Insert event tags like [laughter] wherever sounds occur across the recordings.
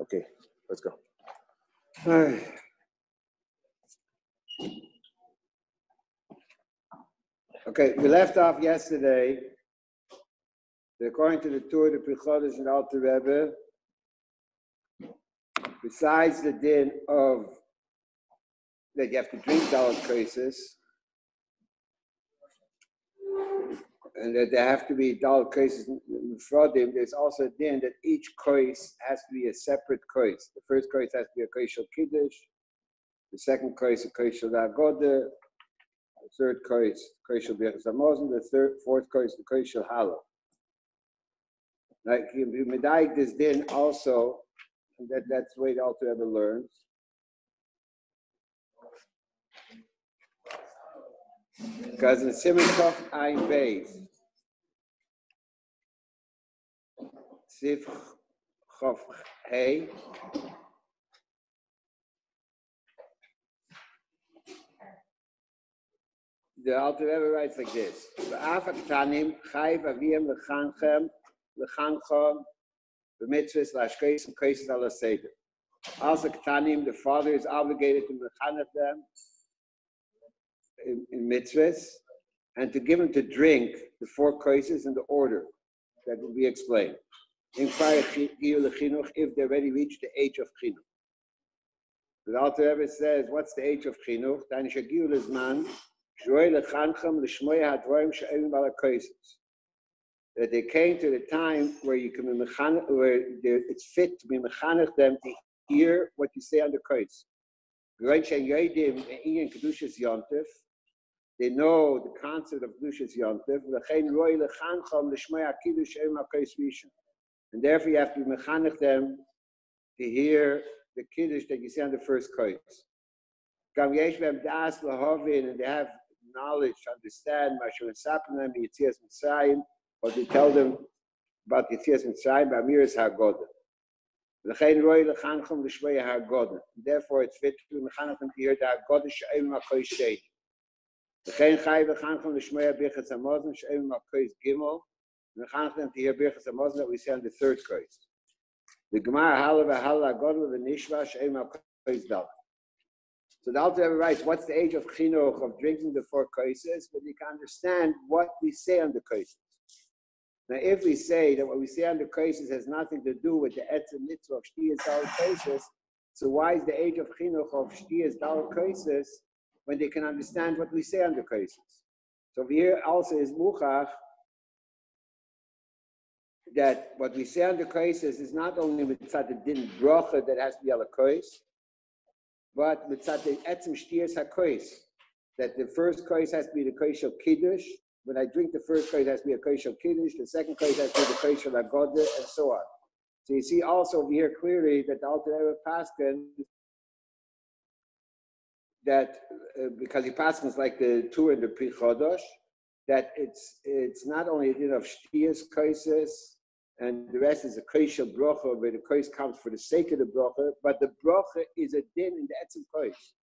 Okay, let's go. All right. Okay, we left off yesterday. According to the Torah, the Prichodesh and Alter Rebbe, besides the din of that you have to drink Dalit cases, and that there have to be Dalit cases Mufradim, there's also din that each kais has to be a separate kais. The first kais has to be a kais of Kiddush, the second kais a kais of Agoda, the third kais kais of Birchas the third, fourth kais the kais of Halo. Like medayik this din also, that that's the way the Rebbe learns. Because in Simon Tov Ein Beis, Sif Chof Hey, the Alter Rebbe writes like this: "V'af aktanim chayv aviyim lechanchem lechanchem b'mitzvahs lashkeis and kaises ala seder." Also, aktanim, the father is obligated to mechanech them in, in mitzvahs and to give them to drink the four kaises in the order that will be explained. In prior chinuch, if they already reached the age of chinuch. The Alter Rebbe says, what's the age of chinuch? Dan shagiu lezman, shroy lechanchem. That they came to the time where you can be mechanech, where it's fit to be mechanech them to hear what you say on the kais. Right, she'en yodim in kedushas yontif, they know the concept of Kedushas Yontif, v'chein roi lechancham l'shmei akidush em hakais rishon. And therefore, you have to be mechanich them to hear the kiddush that you see on the first koitz. Gam yesh bem das lahovin, and they have knowledge to understand Mashu Sapnam, the Yitzias Mitzrayim, or to tell them about Yitzias Mitzrayim, by Miras HaGodah. L'chein roi l'chanchem l'shvei HaGodah. Therefore, it's fit to mechanachem to hear the HaGodah she'em makoi she'ed. L'chein chai v'chanchem l'shmei ha'bichetz ha'mozim she'em makoi gimel, to hear Birchas we say on the third kreis. The Gemara Godla So the Alter Rebbe writes, what's the age of chinuch of drinking the four kaises? But you can understand what we say on the kaises. Now, if we say that what we say on the kaises has nothing to do with the etzem mitzvah of shtiyas dal kaises, so why is the age of chinuch of shtiyas dal kaises when they can understand what we say on the kaises? So here also is muchach that what we say on the cases is not only mitzat the din bracha that has to be ala kais, but mitzat the etzim shtiyas hakais, that the first kais has to be the kais of kiddush. When I drink the first kais, has to be a kais of kiddush. The second kais has to be the kais of agoda, and so on. So you see also over here clearly that the Alter Rebbe Paskin that uh, because he passes like the two in the pre that it's it's not only you know shtiyas kaises and the rest is a kaisha brocha where the kais comes for the sake of the brocha, but the brocha is a din in the etzim kais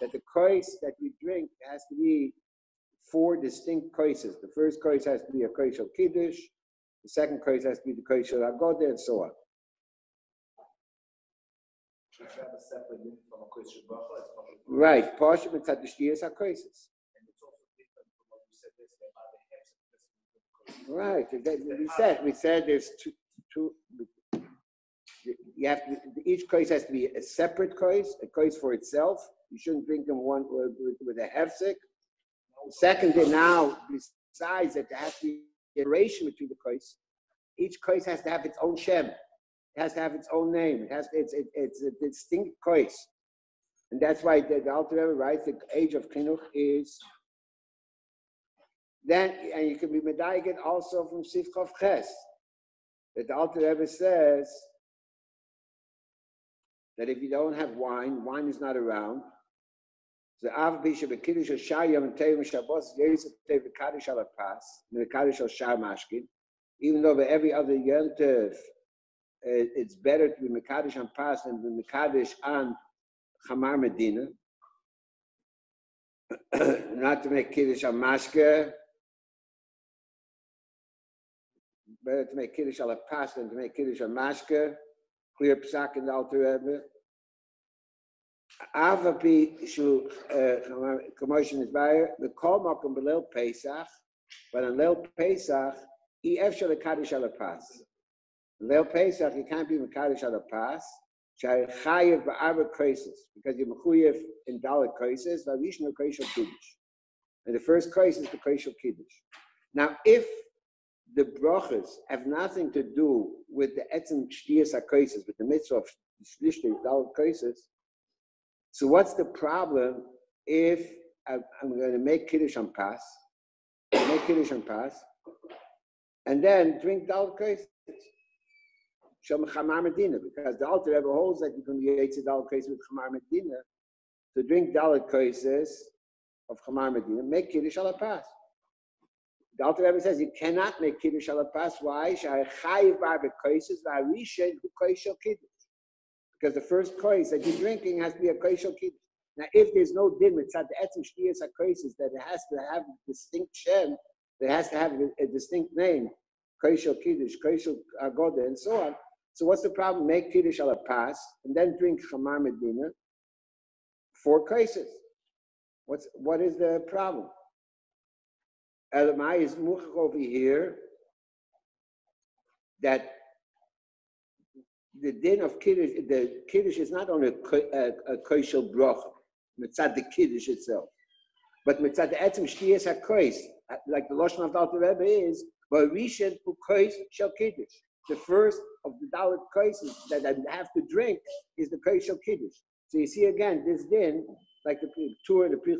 that the kais that we drink has to be four distinct kaises. The first kais has to be a of kiddush, the second kais has to be the of agoda, and so on. Should you have a separate din from a question bracha? It's not a- Right, partial mitzad the shtiyas hakaises. And it's also different from what you said yesterday about the heads of this. Right, we said, we said there's two, two, you have to, each case has to be a separate case, a case for itself. You shouldn't drink them one with, with, a hefsek. Second, thing now, besides that, there has to be a relation between the case. Each case has to have its own shem. It has to have its own name. It has, it's, it, it's a distinct case. And that's why the, the Alter Rebbe writes the age of chinuch is then, and you can be medayik also from Sifchov Ches. That the Alter Rebbe says that if you don't have wine, wine is not around. The Av Bisha Bekiddush Shayam and Tevim Shabbos Tev Kaddish Al Pas, the Kaddish Al Shar Mashkin. Even though every other Yom uh, it's better to be Mekadosh on Pas than be Mekadosh on Chamar Medina. [coughs] not to make Kiddush on Mashke, to make Kiddush ala pas than to make Kiddush on Mashke. clear psak the Alter Rebbe. Avapi shu eh, commotion is by the call makom belil Pesach, but on Lil Pesach, efshel the kaddish al pas. Lil Pesach, you can't be mekadosh al pas. Shai chayev ba'arba because you're mechuyev in dalit krisis, v'avishnu krishal kiddush. And the first krisis is the krishal kiddush. Now, if the brachas have nothing to do with the etzem shtiyas krisis, with the mitzvah of shlishti dalit krisis, so what's the problem if I'm going to make kiddush on pas, make kiddush on pas, and then drink dalit krisis? Shem Chamar Medina, because the altar Rebbe holds that you can create a Dalit Kaisis with Chamar Medina, to drink Dalit Kaisis of Chamar Medina, make Kiddush ala Pas. The Alter Rebbe says you cannot make Kiddush ala Pas. Why? Because the first kais that you're drinking has to be a kaishel kiddush. Now, if there's no din mitzad the etzim shtiyas hakaisis that it has to have a distinct shem, it has to have a, a distinct name, kaishel kiddush, kaishel agoda, uh, and so on. So what's the problem? Make kiddush ala pas and then drink chamar medina. Four cases. What's what is the problem? Uh, Elamai is muchach over here that the din of kiddush, the kiddush is not only a, a, a koishel bracha, mitzad the kiddush itself, but mitzad the etzim shtiyas hakois, like the lashon of the Alter Rebbe is, but rishon ukois shel kiddush. The first of the dalit kaises that I have to drink is the kais shel kiddush. So you see again this din, like the tour the pre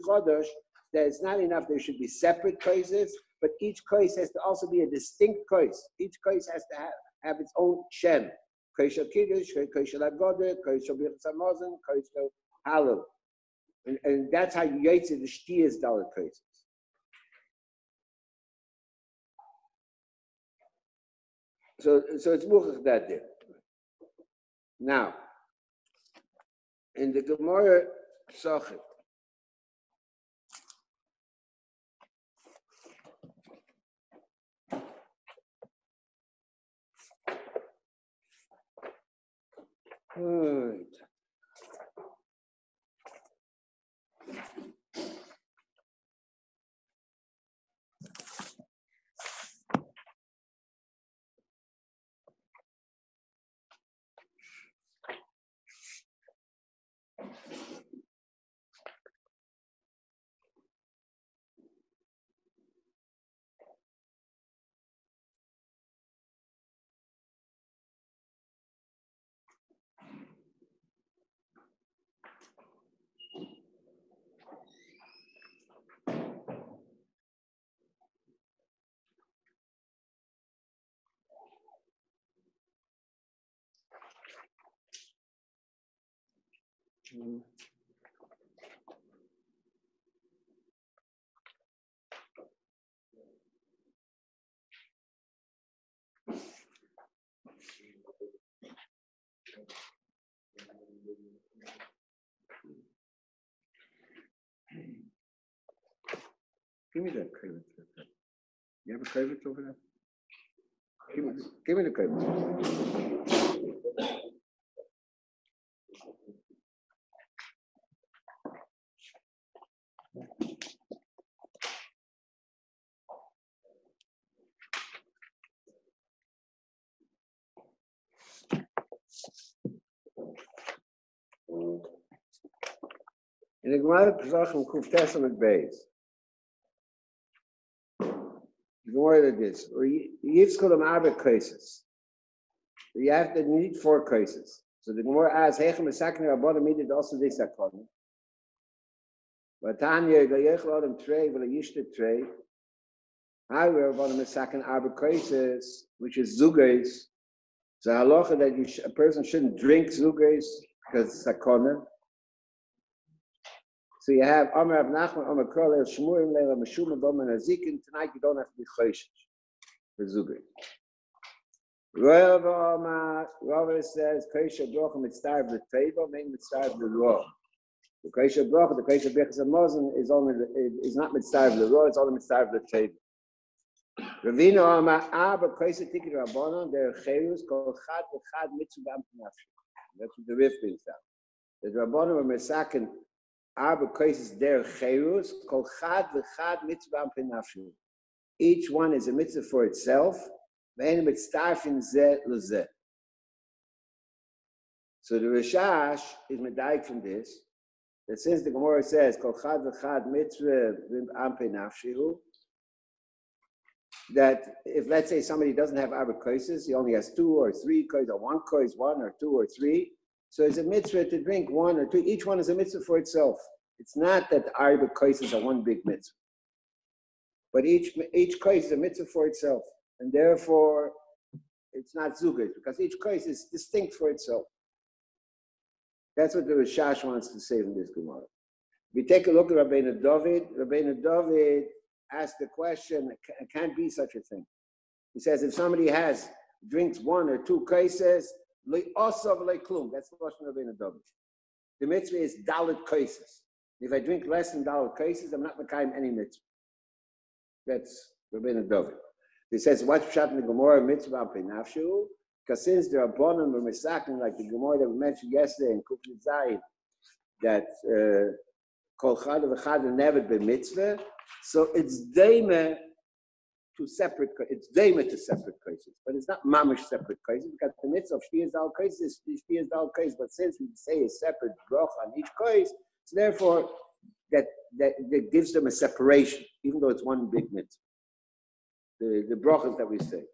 that it's not enough. There should be separate kaises, but each kais has to also be a distinct kais. Each kais has to have, have its own shem. Kais shel kiddush, kais shel agoda, kais shel birchas hamazon, kais shel halal. And, and that's how you yaitze the shtiyas dalit kaises. So, so it's muchach that day. Now, in the Gemara Sochet, Right. Mm. Give me that credit. You have a credit over there? Give me, give me the credit. In the Gemara Pesachim Kuf Testament base. The Gemara that is, or Yitzkolam Arba cases. You have to need four cases. So the Gemara asks, Hechem Esakin Rabbanim needed also this according. But Tanya, the Yechel Adam Trey, the Yishta Trey. However, Rabbanim Esakin Arba cases, which is Zugais. So halacha that sh- a person shouldn't drink Zugais because sakona. So you have Amar Rav Nachman, Amar Krol, El Shmurim, Leila Meshuma, Bom, and Azikin. Tonight you don't have to be choishish for Zugri. Rav Amar, Rav says, Kaisha Brocha Mitzvah the table, main Mitzvah the law. The Kaisha Brocha, the Kaisha Bechas Mozen is only is not Mitzvah of it's only Mitzvah the table. Ravina Amar, Abba Kaisha Tikir Rabbanon, der Cherus, Kol Chad V'Chad Mitzvah Gam Nafshi. That's what the Rif brings down. The Rabbanim were Mesakin Arba Kaisis Der Cherus, Kol Chad V'Chad Mitzvah Penafshu. Each one is a mitzvah for itself. Ve'en mitztarfin zeh lezeh. So the Rishash is medayik from this, that since the Gemara says, Kol Chad V'Chad Mitzvah Ampe Nafshihu, that if let's say somebody doesn't have Arba Kaisis, he only has two or three kais, or one kais, one or two or three, so it's a mitzvah to drink one or two. Each one is a mitzvah for itself. It's not that Arba Kaisis are one big mitzvah. But each each kais is a mitzvah for itself. And therefore, it's not zugit, because each kais is distinct for itself. That's what the Rishash wants to say in this Gemara. If we take a look at Rabbeinu David, Rabbeinu David asked the question, it can't be such a thing. He says, if somebody has, drinks one or two cases, Le'osav le'klum. That's of Rabbeinu David. The mitzvah is dalit cases. If I drink less than dalit cases, I'm not making any mitzvah. That's Rabbeinu David. He says, what's pshat in the Gemara mitzvah penafshu? Because since there are bonim or misakin, like the Gemara that we mentioned yesterday in Zayin, that uh, kol chad v'chad never be mitzvah, so it's daima to separate, it's daima to separate cases, but it's not mamish separate cases because the mitzvah of shtiyas dal cases is shtiyas dal case, but since we say a separate broch on each case, so therefore that, that, that gives them a separation, even though it's one big mitzvah. The, the brachas that we say.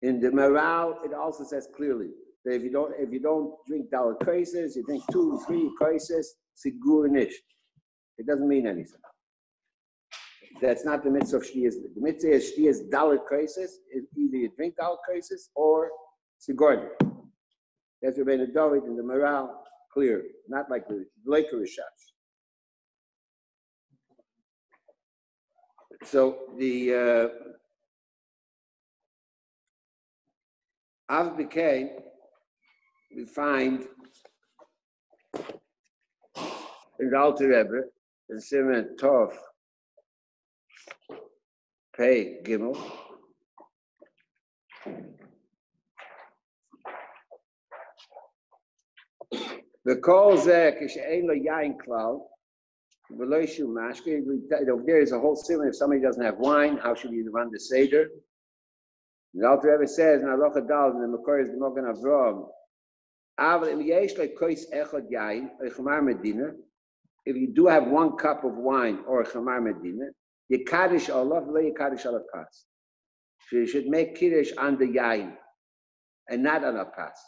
In the Maral, it also says clearly that if you don't if you don't drink dalit cases, you drink two, three cases, sigur nish. It doesn't mean anything. That's not the mitzvah of shtiyas. The mitzvah is shtiyas dalit cases. Either you drink dalit cases or sigur. That's Rabbeinu David in the Maral, clear, not like the Laker Rishash. So the uh, Av became, we find in the Alter Simon Tov, Pei Gimel, the call zeh kishein lo yain klal, v'lo mashke. There is a whole simon. If somebody doesn't have wine, how should he run the seder? The Alter Rebbe says in Halacha Dal in the Makor is Mogen Avraham. Aval im yesh le kois echad yain or chamar medina. If you do have one cup of wine or chamar medina, you kaddish Allah, lo you kaddish ala pas. So you should make kiddush on the yain and not on a pas.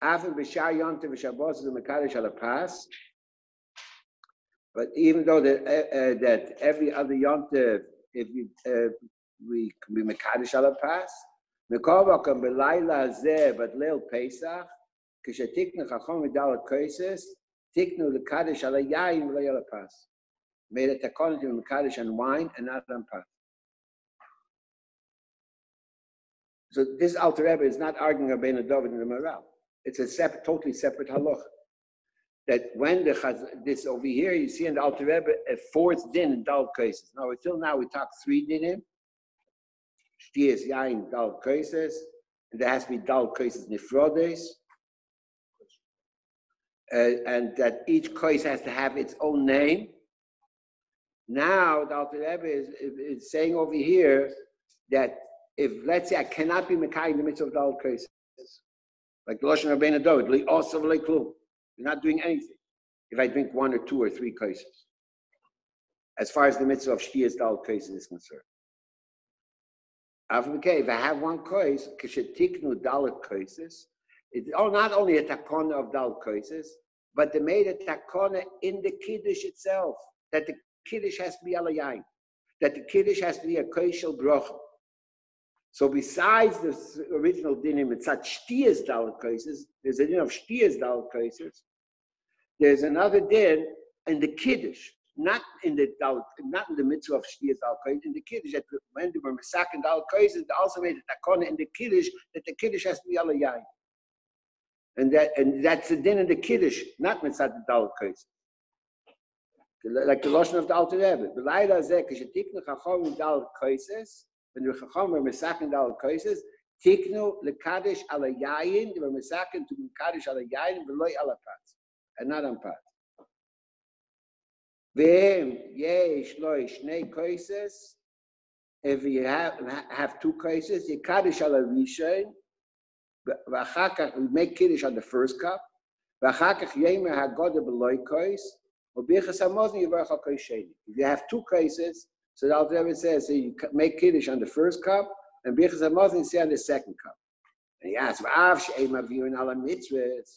After b'shar yonte v'shabos is a kaddish ala pas. But even though that, uh, uh, that every other yonte, if you uh, we can be mekadosh ala pas. Mekova kan zeh but leil Pesach kishetiknu chachom v'dalat kaises tiknu lekadosh ala yayin v'leil pas. Made a takon to mekadosh on wine and not on pas. So this Alter Rebbe is not arguing about David and the Maral. It's a separate, totally separate halach. That when the chaz, this over here, you see in the Alter Rebbe a fourth din in dal cases. Now until now we talk three dinim shtias yain dal kaises, and there has to be dal kaises nifrodes, and that each kais has to have its own name. Now, the Alter Rebbe is, is, saying over here that if, let's say, I cannot be Mekai in the midst of dal kaises, like the Lashon Rabbeinu David, li also klum. You're not doing anything if I drink one or two or three kaises. As far as the mitzvah of Shtias Dal kaises is concerned. If I have one kois, kishetiknu dalit koises, it's oh, not only a takona of dal koises, but they made a takona in the kiddush itself, that the kiddush has to be alayain, that the kiddush has to be a koishel brocha. So besides the original dinim, it's such shtiyas dal koises, there's a din of shtiyas dal koises, there's another din in the kiddush, not in the not in the mitzvah of Shtiyas Al in the Kiddush, that when they were Masakin Al they also made a takona in the Kiddush that the Kiddush has to be Al Yain. And that and that's the din in the Kiddush, not Mitzvah Dal Kaiz. Like the Lashon of the Alter Rebbe. The Laila Zeh, Kishatikna Chachom Dal Kaises, when the Chachom were Masakin Dal Kaises, Tiknu lekadish ala yayin, they were masakin to mekadesh ala yayin, v'loy ala pat, and not on pat. V'em yesh loy shnei koises, if you have, have two koises, you kaddish ala rishon, ואחר כך, we make kiddush on the first cup, ואחר כך ימר הגודל בלוי kois, וביחס המוזן יברך על kois sheni. If you have two koises, so the Alter Rebbe says, so you make kiddush on the first cup, and bichas hamazon you say on the second cup. And he asks, "V'av she'em aviyun ala mitzvahs,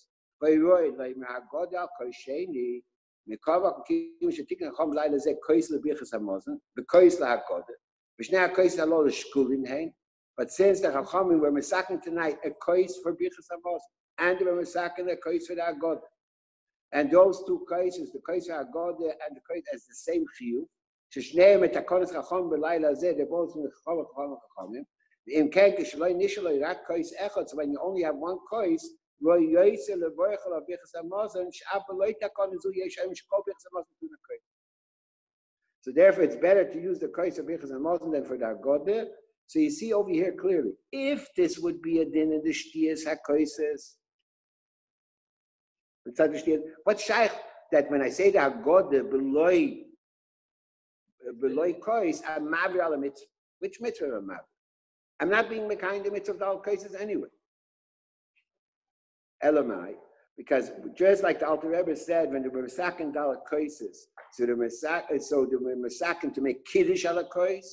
v'yiroid le'im ha'godal kosheni, mikava kim shetikin chom laila zeh kois lebichas hamazon, v'kois la'hagodal, v'shnei ha'kois ha'lo l'shkulin hein, but since the Chachamim were masaking tonight a kois for bichas hamazon, and they were masaking a kois for the hagodal. And those two koises, the kois ha'hagodal and the kois, as the same chiyuv, ששניהם את הקונס חכם בלילה הזה, they're both מחכם וחכם וחכמים, ואם כן, כשלא נשאר לו רק כויס אחד, so when you only have one כויס, לא יועצה לברך עליו ביחס המוזן, שאף לא יתקון זו יש היום שכל ביחס המוזן תונה כויס. So therefore, it's better to use the kais of Bichas and Mosin than for the Agoda. so you see over here clearly, if this would be a din in the Shtiyas HaKoises, what's shaykh that when I say the Agoda, beloy beloy kois, I'm mavir ala mitzvah. Which mitzvah am I? I'm not being kind the mitzvah of all cases anyway. Elamai, because just like the Alter Rebbe said, when they were masakin dalak koises, so the were masakin, so masakin to make kiddush ala kois,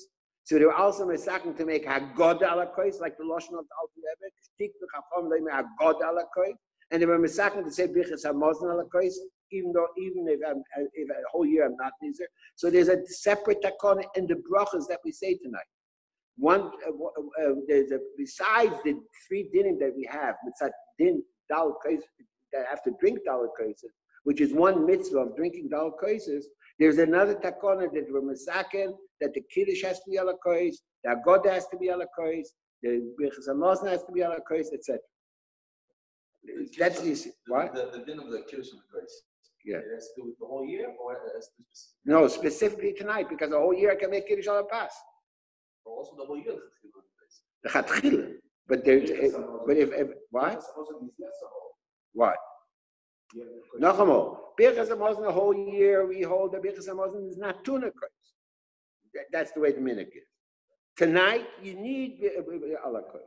so they were also masakin to make hagod ala kois, like the loshon of the Alter Rebbe, tik b'chachom leime hagod ala kois, and they were masakin to say bichas hamozn ala kois, even though even if I'm if a whole year I'm not nizer. So there's a separate takon in the brachas that we say tonight. One uh, uh, there's a besides the three dinim that we have, mitzat din dal that have to drink dal which is one mitzvah of drinking dal. There's another takona that we're masakin that the kiddush has to be ala kais, the agod has to be ala kais, the birchas has to be ala kais, etc. That's easy. What? The, the din of the kiddush of the grace. Yeah. It has to do with the whole year, or it has to do No, specifically tonight, because the whole year I can make Kiddush on a pass. or also the whole year? the kiddush of the grace? The Chatchila. But there, if- but if, if, what? Because supposedly it's yes no. What? You have the question. Nachamo. Birchas Hamazon the whole year we hold the Birchas Hamazon is not tuna. That, that's the way the minute is. Tonight you need bi- bi- bi- ala kos.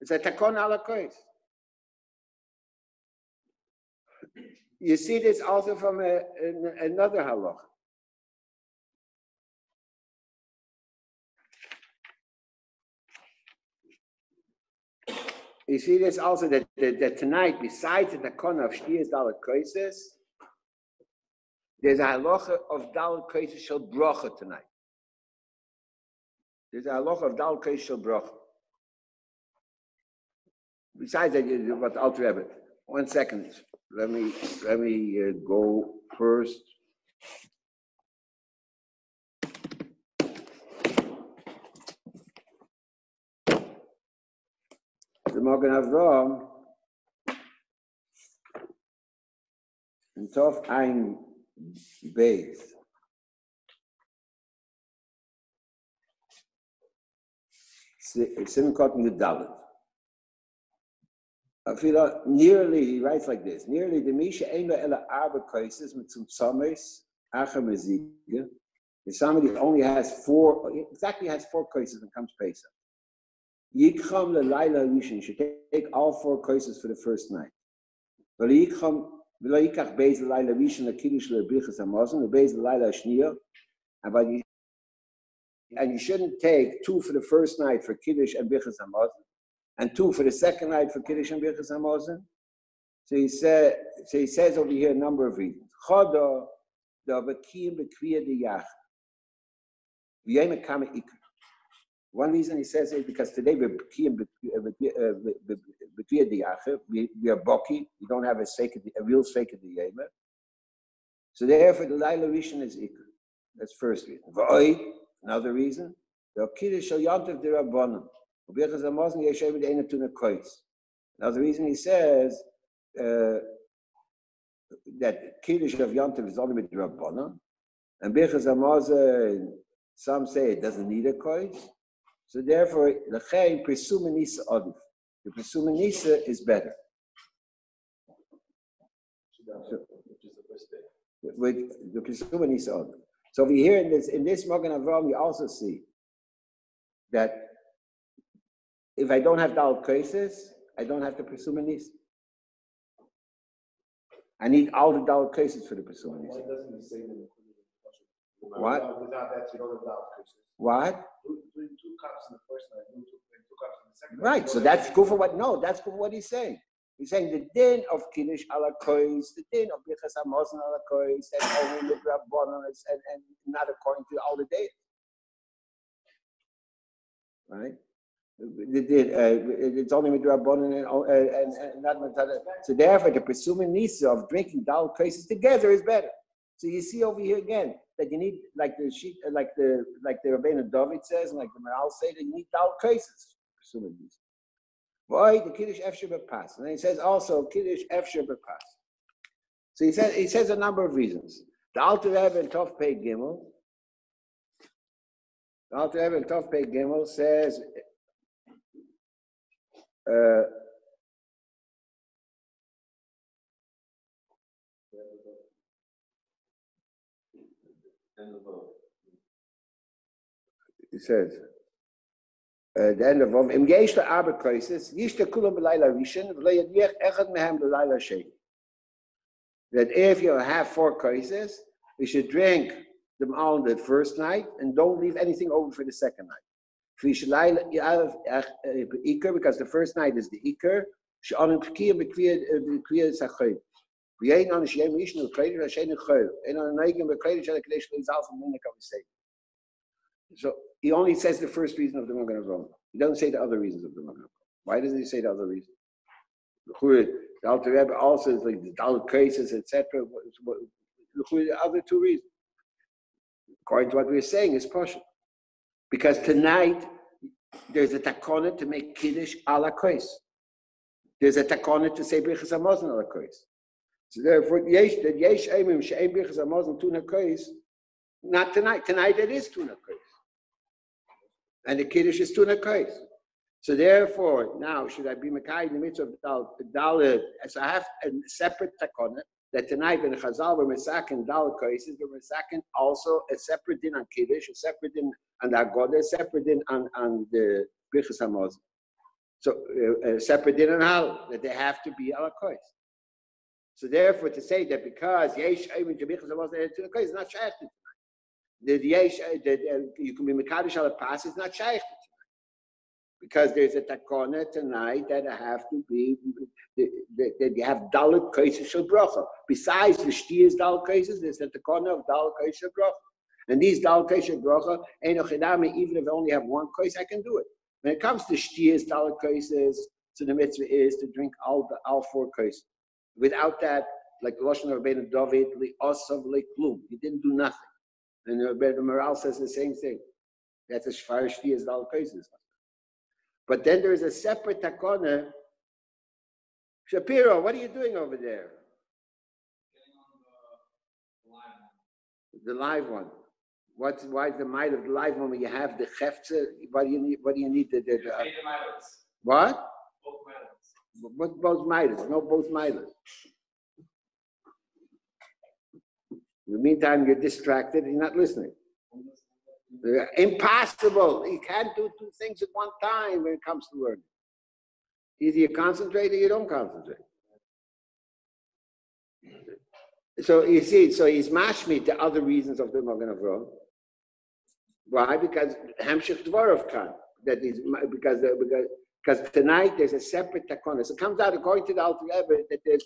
It's a takon ala kos. You see this also from a, an- another halacha. You see this also that, that, that tonight, besides the takon of shtiyas dalat koises, there's a halacha of dalat koises shel bracha tonight. There's a halacha of dalat koises shel bracha. Besides that, what Alter Rebbe. One second, let me, let me uh, go first. Magen Avram in Tov Ein Beis. Simchat Yudalit. Afila, nearly, he writes like this, nearly the Misha Eino Ela Arba Kaisis mit zum Acha Mezige. If somebody only has four, exactly has four cases and comes Pesach. Yikham le'layla rishon, you should take all four cases for the first night. And you, you shouldn't take two for the first night for kiddush and brichas hamazon, and two for the second night for kiddush and brichas hamazon. So he said, so he says over here a number of reasons. Chodo, the vakim b'kriya diyach. V'yem kama ikr. One reason he says is because today we're b'kiyim b'kriya diyach. We we are boki. We don't have a sacred, a real sacred diyema. So therefore, the Laila Rishon is ikr. That's first reason. V'oid, another reason. The kiddush shal yantav dirabanan. U'birchas d'eina tuna kois. Now the reason he says uh, that Kiddush of Yontif is only with Rabbanon, and Birchas Hamazon, some say it doesn't need a kois. So therefore, lechein presumanisa odif. The presumanisa is better. Which is the first day. with the presumanisa odif. So we hear in this in this Mogan Avram, we also see that if I don't have dal cases, I don't have the presumanisa. I need all the dal cases for the presumanisa. Why doesn't he say them included in the kosher? What? Without- that, you don't have doubt. because What? do- Doing two cups in the first night, doing two, doing two cups in the second. Right, so that's good for what, no, that's good for what he's saying. He's saying the din of Kiddush ala kois, the din of Bichas Hamazon ala kois, and only the Rabbanon and, and not according to all the data. Right? The uh, it's only with Rabbanon and, uh, and, and not. So therefore, the presuming nisa of drinking dal koises together is better. So you see over here again, that you need, like the sheet, like the, like the Rabbeinu David says, and like the Maral say, that you need dal koises, presuming nisa. Why the Kiddush Efsher B'Pas? And he says also Kiddush Efsher B'Pas. So he says he says a number of reasons. The Alter Rebbe in Tov Pei Gimel. The Alter Rebbe in Tov Pei Gimel says. Uh, He says. Uh, the end of Vov, im krisis, yish te kulam b'layla v'lo yadiyech echad mehem b'layla. That if you have four krisis, you should drink them all the first night and don't leave anything over for the second night. B'ikar, because the first night is the ikar, So he only says the first reason of the Magen Avraham. He doesn't say the other reasons of the Magen Avraham. Why doesn't he say the other reasons? The Alter Rebbe also is like the Dal cases, etc. The other two reasons, according to what we are saying, is partial. Because tonight there's a takona to make kiddush a la kois. There's a takona to say brichas hamazon a la kois. So therefore, yesh that yesh emim she'em brichas hamazon tuna kois. Not tonight. Tonight it is tuna kois and the kiddush is tuna kais. So therefore, now should I be makai in the midst of dal dalit? So I have a separate takona that tonight when chazal were mesakin dal kaises, they were mesakin also a separate din on kiddush, a separate din on the agoda, a separate din on on the brichas hamaz. So uh, a separate din on hal that they have to be ala kais. So therefore, to say that because yesh is not shaykh the yesh that uh, you can be mekadosh al pass is not shaykh because there's a takona tonight that I have to be that, you have dalit cases shel bracha. Besides the shtias dal cases, there's a takona of dal cases shel bracha. And these dal shel bracha, even if I only have one case, I can do it. When it comes to shtias dal cases, so the mitzvah is to drink all the all four cases. Without that, like Lashon Rabbeinu David, li asav li klum, he didn't do nothing. And the Rebbe Maral says the same thing. That's a shvar shtias dal cases. But then there's a separate takona. Shapiro, what are you doing over there? The live one. What's why is the might of the live one when you have the cheftze? What do you need? What do you need? The, the, the- what? What both miters? No, both miters. In the meantime, you're distracted. You're not listening. Impossible. You can't do two things at one time when it comes to learning. Either you concentrate or you don't concentrate. So you see, so he's mashmi to other reasons of the Magen Avraham. Why? Because Hamshich Dvorov can. That is because because because tonight there's a separate takona. So it comes out according to the Alter Rebbe that there's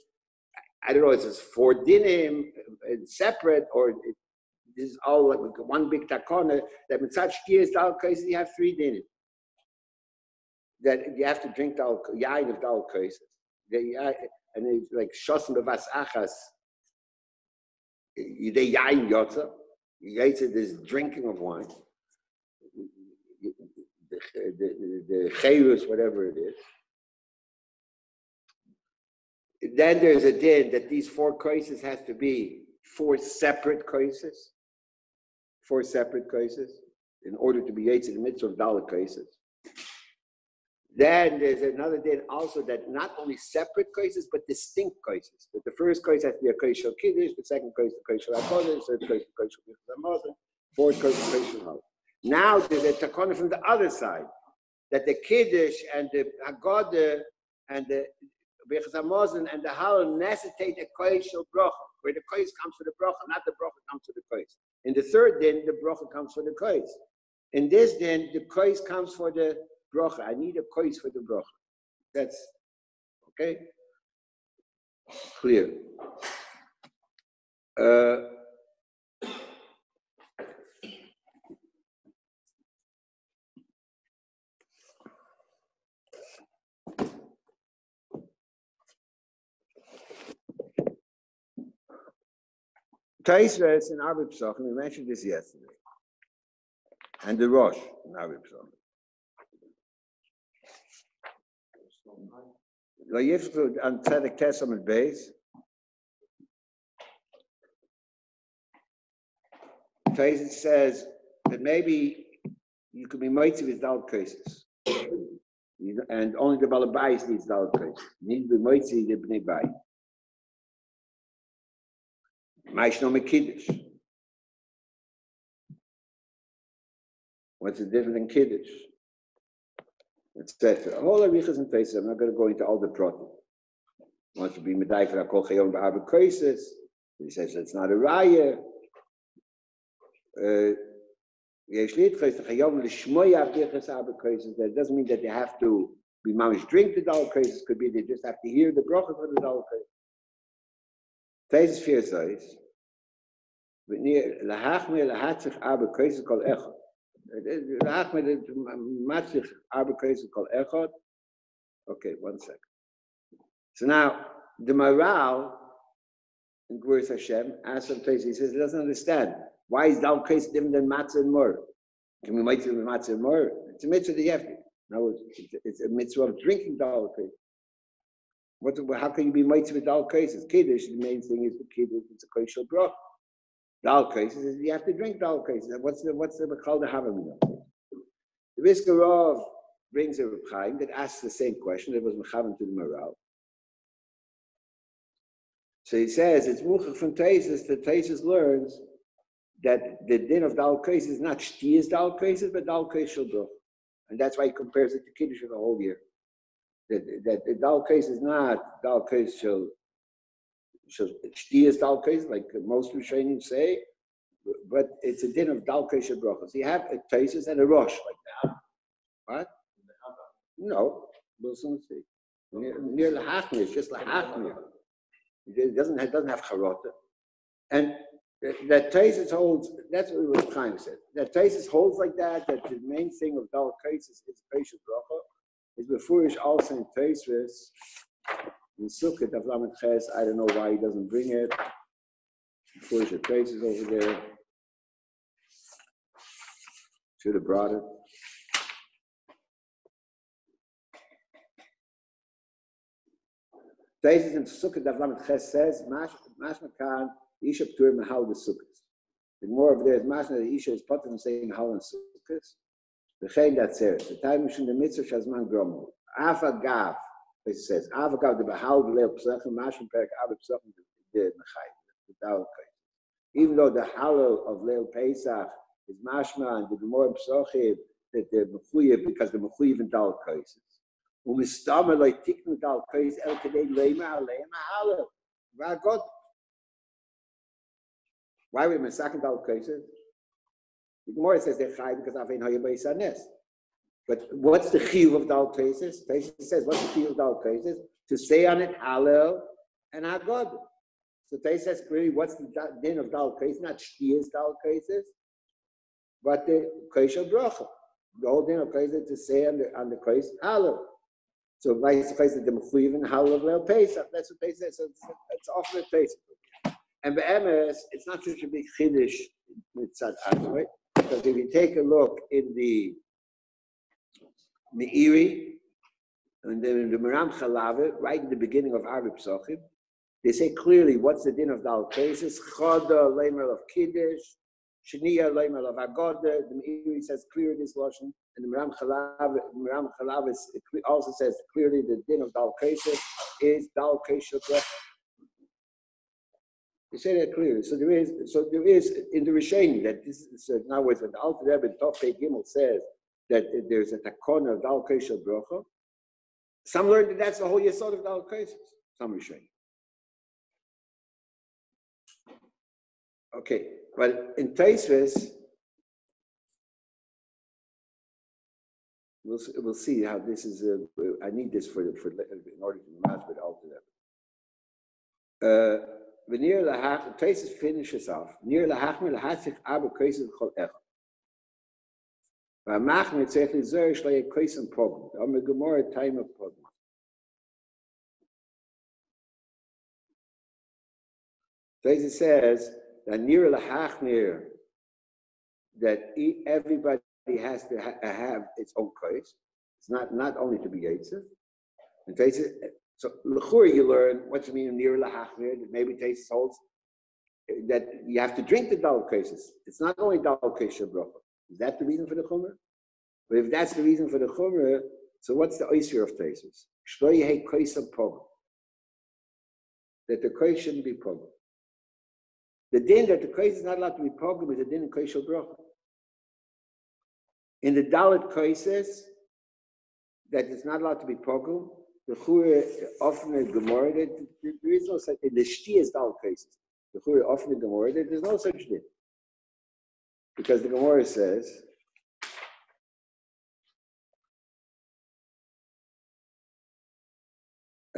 I don't know, it's four dinim, it's separate, or it, this is all like one big takona, that such years, dal cases, you have three dinim. That you have to drink dal, yain of dal cases. And it's like shosim bevas achas, de yain yotza, yotza, there's drinking of wine. The, the, the, the whatever it is. Then there's a din that these four cases has to be four separate cases, four separate cases, in order to be eight in the midst of dollar cases. Then there's another din also that not only separate cases but distinct cases. That the first case has to be a case kiddush, the second case the case of akodesh, third case the case of fourth case the case of Now there's a takana from the other side that the kiddush and the agode and the Bechaz and the Hal necessitate a koish of bracha, where the koish comes for the bracha, not the bracha comes for the koish. In the third din, the bracha comes for the koish. In this din, the koish comes for the bracha. I need a koish for the bracha. That's okay. Clear. Uh, Taisves in Arab Psachim, we mentioned this yesterday, and the Rosh in Arab Psachim. On Tzedek Testament base. Taisves says that maybe you could be mighty with dal cases. And only the Balabais needs dal cases. You need to be mighty the Bnei Bayit. No Kiddush. What's the difference in Kiddush? Etc. All the Riches and Faces, I'm not going to go into all the problem. Wants to be Medai for Akol Chayon Ba'arba Krisis. He says it's not a Raya. Uh, that doesn't mean that they have to be mamish drink the dal cases. Could be they just have to hear the bracha for the dal cases. Tezes vier says, lahachme lahatzich arbe kreise kol echot. Lahachme matzich arbe kreise kol echot. Okay, one second. So now, the Maral in Gvuris Hashem asks some place, he says he doesn't understand. Why is dal kreise different than matzah and mur? Can we make it with matzah and mur? It's a mitzvah that you have to. No, it's, it's a mitzvah of drinking dal kreise. What, how can you be mitzvah with all cases? Kiddush, the main thing is the kiddush, it's a kosher brach. Dal cases you have to drink dal cases. What's the what's the called the havamina? The Viskarov brings a Chaim that asks the same question that was mechavan to the Maral. So he says it's muchach from Taisus that Taisus learns that the din of dal cases is not shtiyas dal cases but dal cases and that's why he compares it to kiddush for the whole year that, that the dal case is not dal case shall shall is dal case like most Rishonim say, but it's a din of dal case brachas. You have a cases and a rosh like that. What? No, we'll soon see. Near, lahachmir, it's just lahachmir. It doesn't it doesn't have charota, and that Taisus holds, that's what trying to say. That Taisus holds like that, that the main thing of Dal cases is patient bracha, is before also in Tosfos in Sukkot of Lamed Ches. I don't know why he doesn't bring it. Before the traces over there. Should have brought it. Taisus in Sukkot of Lamed Ches says, Mash Makan, Isha Ptur Mahal the Sukkot. The more of there is Mashma, the Isha is put in saying Mahal and Sukkot. וכן לעצרת, הטיימים של המצווה שהזמן גרומו. אף אגב, it says, אף אגב, דבהל בליל פסחים, משהו פרק אב פסחים דנחי, דדאו קייס. Even though the hallow of Leil Pesach is mashma and the Gemara Pesachim, that the mechuyev, because the mechuyev in dal kaises. Umistamer like tiknu dal kais el kadei leima aleim hallow. Vagod. Why we second dal kaises? The Gemara says they're chai because Avein Hayabai Sanes. But what's the chiyuv of dal cases? Taisha says, what's the chiyuv of dal cases? To say on it halal and agod. So Taisha says clearly, what's the din of dal cases? Not shtiyas dal cases, but the kaisha bracha. The whole din of cases to say on the on the case halal. So vice versa, the mechuyev and halal leil pesach. That's what they say. So it's, it's often a pesach. And be'emes, it's not such a big chiddush mitzad right? Because if you take a look in the Meiri, and then in the Maram Chalave, right in the beginning of Arab Psochim, they say clearly what's the din of Dal cases. Choda, of Kiddush, Shania, Leimer of Agoda. The Meiri says clearly this Lashon and the Maram Chalav, Maram Chalav is, also says clearly the din of Dal Kesef is Dal Kesef They say that clearly. So there is, so there is in the Rishonim that this is, other words, when the Alter Rebbe Tov Pei Gimel says that there's a takon of Dal Kesef Bracha, some learn that that's the whole yesod of Dal. Some Rishonim. Okay, but in Taisvis, we'll, we'll see how this is, uh, I need this for, for, in order to match with Alter Rebbe. Uh, V'nir lahach, Taisus finishes off. Nir lahachmer lahatzich abu kaisim chol echa. V'amachmer tzech lizer shlei I'm a gemora time of pogum. Taisus says that nir lahachmer, that everybody has to ha have its own kais. It's not, not only to be Yitzhak. And Taisus so l'chur you learn what you of near lahachmer, that maybe Taisvis holds that you have to drink the dal cases. It's not only dal kesha bracha. Is that the reason for the chumrah? But if that's the reason for the chumrah, so what's the oisir of Taisus? Shlo yehei koisam pogam. That the kois shouldn't be pogam. The din that the kois is not allowed to be pogam is the din in kois bracha. In the dalit koises, that it's not allowed to be pogam, the chur often in Gemara, there is no such, the shtias dalit cases, the chur often in Gemara, there's no such din. Because the Gemara says,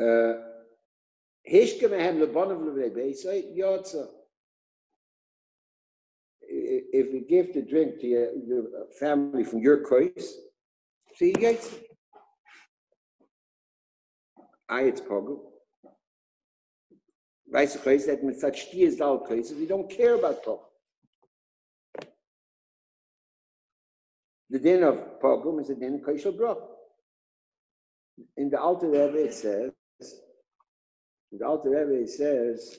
uh. If you give the drink to your, your family from your kois, so you get I pogum. Weißt du, kois that mit such stiers dal kois, we don't care about pogum. The din of pogum is the din of koishel brach. In the Alter Rebbe it says, in the Alter Rebbe it says,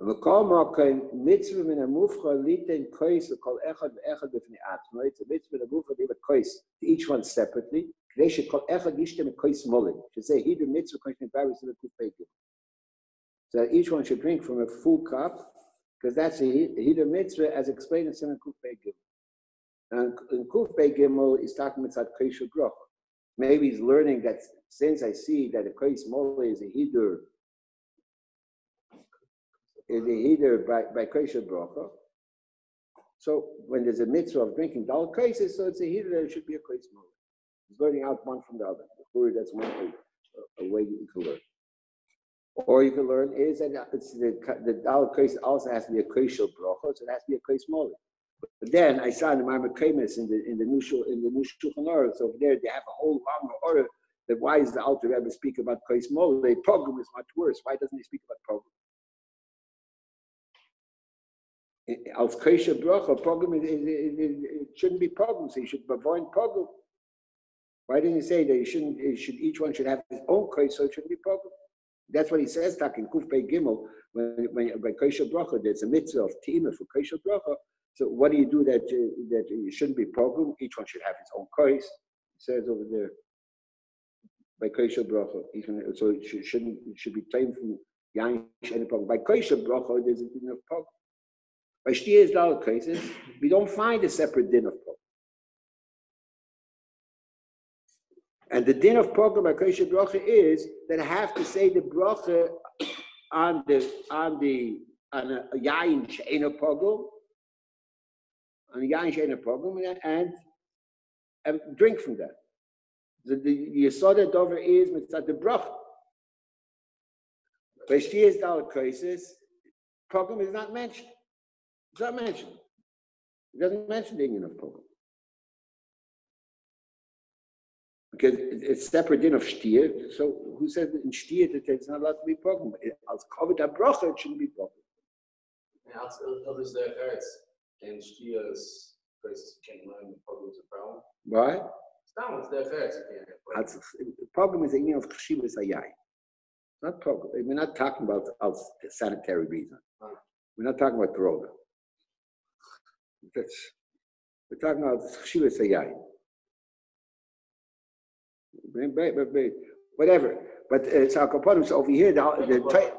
וכל מקום מצווה מן המופחה ליתן קויס לכל אחד ואחד בפני עצמו, it's a מצווה מן המופחה ליתן קויס to each one separately, כדי שכל אחד ישתה מקויס מולד, שזה הידר מצווה קויס נדבר בסדר קופגל. So that each one should drink from a full cup, because that's a hider mitzvah as explained in Simon Kuf Gimel. And in Kuf Gimel, he's talking about Koish Groch. Maybe he's learning that since I see that a Koish Mole is a hider heater by, by Kosher Bracha. So when there's a mitzvah of drinking dal kaises, so it's a heater it should be a kais moment. It's learning out one from the other. That's one way, a way you can learn. Or you can learn is that it's the, the dal kais also has to be a kosher bracha, so it has to be a kais moment. But then I saw in the Marmar Kamis in the in the new in the new Shulchan Aruch, so over there they have a whole long order that why is the Alter Rebbe speak about kais mole? Program is much worse. Why doesn't he speak about program? Als kosher bracha, program, it, it, it, it shouldn't be program, so you should avoid program. Why didn't he say that you shouldn't, it should, each one should have his own kosher, so it shouldn't be program? That's what he says, talking Kuf Pei Gimel, when, when, by kosher bracha, there's a mitzvah of tima for kosher bracha. So what do you do that, uh, that you shouldn't be program? Each one should have his own kosher, it says over there. By kosher bracha, so it should, shouldn't, it should be claimed from Yain any problem. By kosher bracha, there's a din of program. By Shtiyas Dal cases, we don't find a separate din of program. And the din of program by Kosher Bracha is that I have to say the bracha on the on the on a yain she'ena program, on a yain she'ena program, and, and drink from that. The the, the Yesod Dover is mitzvah the bracha. By Shtiyas Dal cases, program is not mentioned. It's not mentioned. It doesn't mention the Indian of Pogum. Because it's separate din of stier, so who said in stier that it's not allowed to be Pogum? Als COVID abrochen, it shouldn't be. Ja, als others there hurts, and Stiers places can learn the problems of. Why? Stam is there hurts again. Als Pogum is a Indian of Chshivas Hayai. Not Pogum. We're not talking about as sanitary reason. Ah. We're not talking about Corona. That's, we're talking about Chshivas Hayai. Whatever. But uh, it's our components over here. The, the,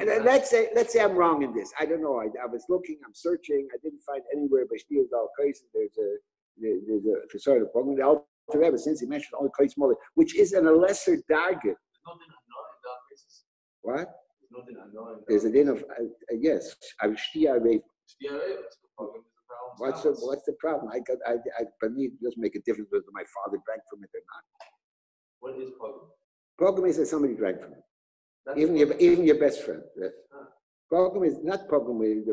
And let's say, let's say I'm wrong in this. I don't know. I, I was looking, I'm searching. I didn't find anywhere by Stiel Dal Kaiser. There's a there's a concern of problem. The Alter Rebbe, since he mentioned only Kais Molly, which is in a lesser in. What? There's a din of uh, uh, yes. I was Shtia Rei. Stier is problem is the brown. What's the what's the problem? I got I I for me it doesn't make a difference whether my father drank from it or not. What is problem? Problem is that somebody drank from it. That's Even your even your best friend. Yes. Problem is not problem with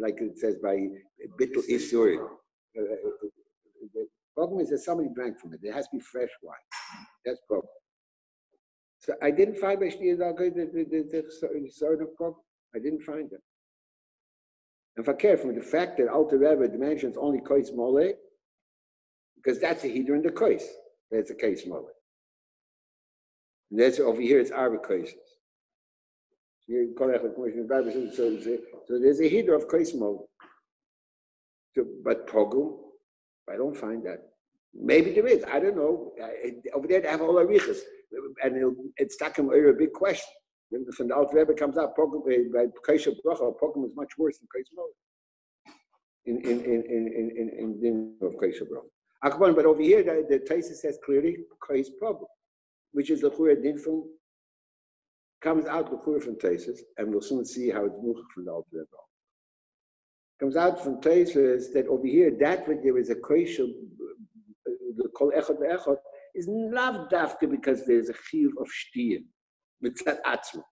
like it says by oh, Bittul Isur. Uh, uh, uh, uh, problem is that somebody drank from it. It has to be fresh wine. That's problem. So I didn't find Shnei Dalgai the, the, the, the sort of problem. I didn't find it. And if I care from the fact that Alter Rebbe dimensions only Kois Mole, because that's a heater in the Kois. That's a Kois Mole. And that's over here, it's Arba Koises. So, so, so there's a heater of Kois Mole. So, but Pogum, I don't find that. Maybe there is. I don't know. Over there, they have all arichas, and it's stuck in a big question. From the Alter Rebbe comes out, eh, by Kaisha Bracha, Pogum is much worse than Kais Mo. In in in in in in in of Kaisha Bracha. But over here, the, the Taisa says clearly Kais Pogum, which is the Chura din from comes out the Chura from Taisis, and we'll soon see how it's moved from the Alter Rebbe comes out from Taisus that over here, that when there is a kosher, the kol echad ve'echad, is not dafka because there's a chiv of shtir, mitzat atzma.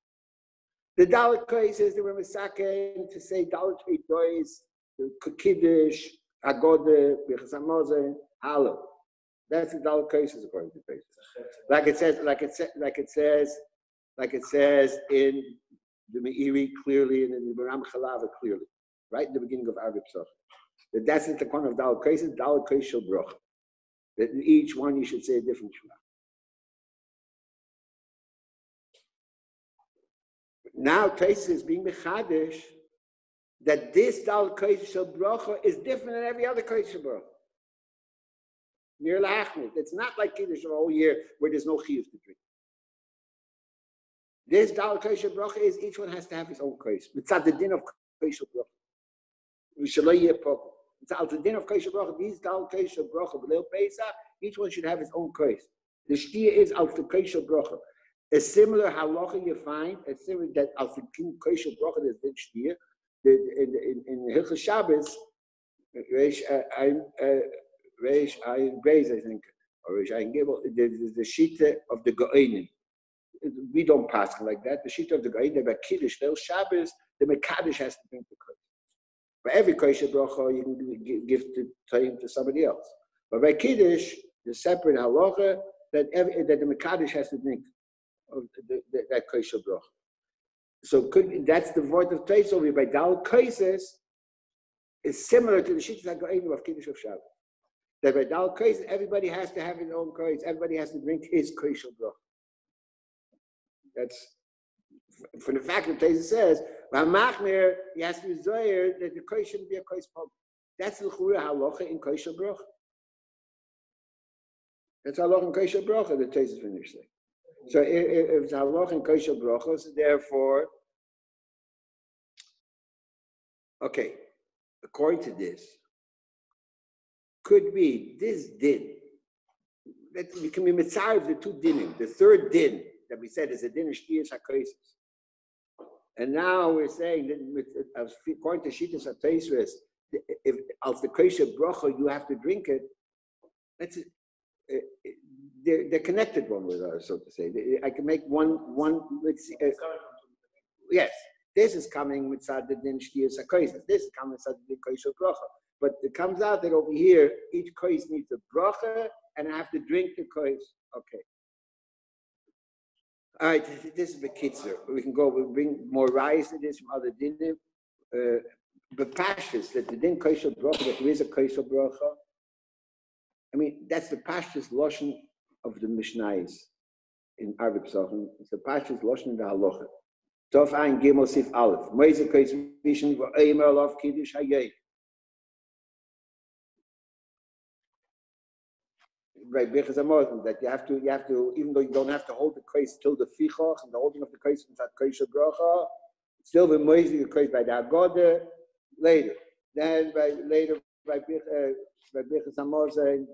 The Dalit Koi says they were misaken to say Dalit Dois, Kiddush, Agode, Bechzamozen, Halo. That's the Dalit Koi says according to Taisus. Like it says, like it says, like it says, like it says in the Meiri clearly and in the Baram Chalava clearly right in the beginning of Arab Psach. That that's the corner of Dal Kaisis, Dal Kaisel Broch. That in each one you should say a different Shema. Now Taisis is being Mechadish that this Dal Kaisel Broch is different than every other Kaisel Broch. Near Lachmit. It's not like Kiddush whole year where there's no Chiyuv to drink. This Dal Kaisel Broch is each one has to have his own Kais. It's at the din of Kaisel Broch. Mishalei Yepok. It's al the din of Kaisha Bracha. These Dal Kaisha Bracha, Pesach, each one should have his own kais. The shtia is al the Kaisha Bracha. A similar halacha you find, a similar that al the Kaisha Bracha is din shtia. In in in Hilchah Shabbos, Reish uh, Ein uh, Reish Ein Beis, I think, or Reish Ein Gibel. The the shita of the Goenim. We don't pass like that. The shita of the Goenim, by Kiddush, Leil Shabbos, the Mekadosh has to drink the. For every kosher bracha, you can give to time to somebody else. But by kiddush, the separate halacha that every, that the mekadosh has to drink of the, the, that kosher bracha. So could that's the void of taste over by dal kaises is similar to the shittas hagoyim of kiddush of Shabbat. That by dal kaises, everybody has to have his own kais. Everybody has to drink his kosher bracha. That's for the fact that Taisa says, Machmir, he has to be that the koi shouldn't be a koi pub. That's the chura halacha in koi broch. That's halacha in koi broch that Taisa finished saying. So i- i- if it's halacha in koi broch, so therefore, okay, according to this, could be this din. That you can be mitzvah of the two dinim. The third din that we said is a din of shtiyas hakoises. And now we're saying that according to Shitas HaTeisres, if als the kosher bracha you have to drink it, that's it. Uh, They're, they're connected one with another, so to say. I can make one one. Let's see. uh, yes, This is coming with Sadadin Shtiyas HaKoises. This is coming with Sadadin Koisel Bracha. But it comes out that over here, each kois needs a bracha, and I have to drink the kois. Okay. All right, this is the kitzer. We can go, we'll bring more rice to this from other dinim. Uh, but pashtas, that the din koisel bracha, that there is a koisel bracha. I mean, that's the pashtas lotion of the Mishnayos in Arabic Psachim. It's lotion in the halacha. Tov ein gimel sif aleph. Moise kois vision for eimer of kiddush hayay. Right, Birchas Hamazon, that you have to, you have to, even though you don't have to hold the kais till the fichach, and the holding of the kais is that kais bracha, still the moisey the kais by the agode later. Then by later by uh, Birchas Hamazon,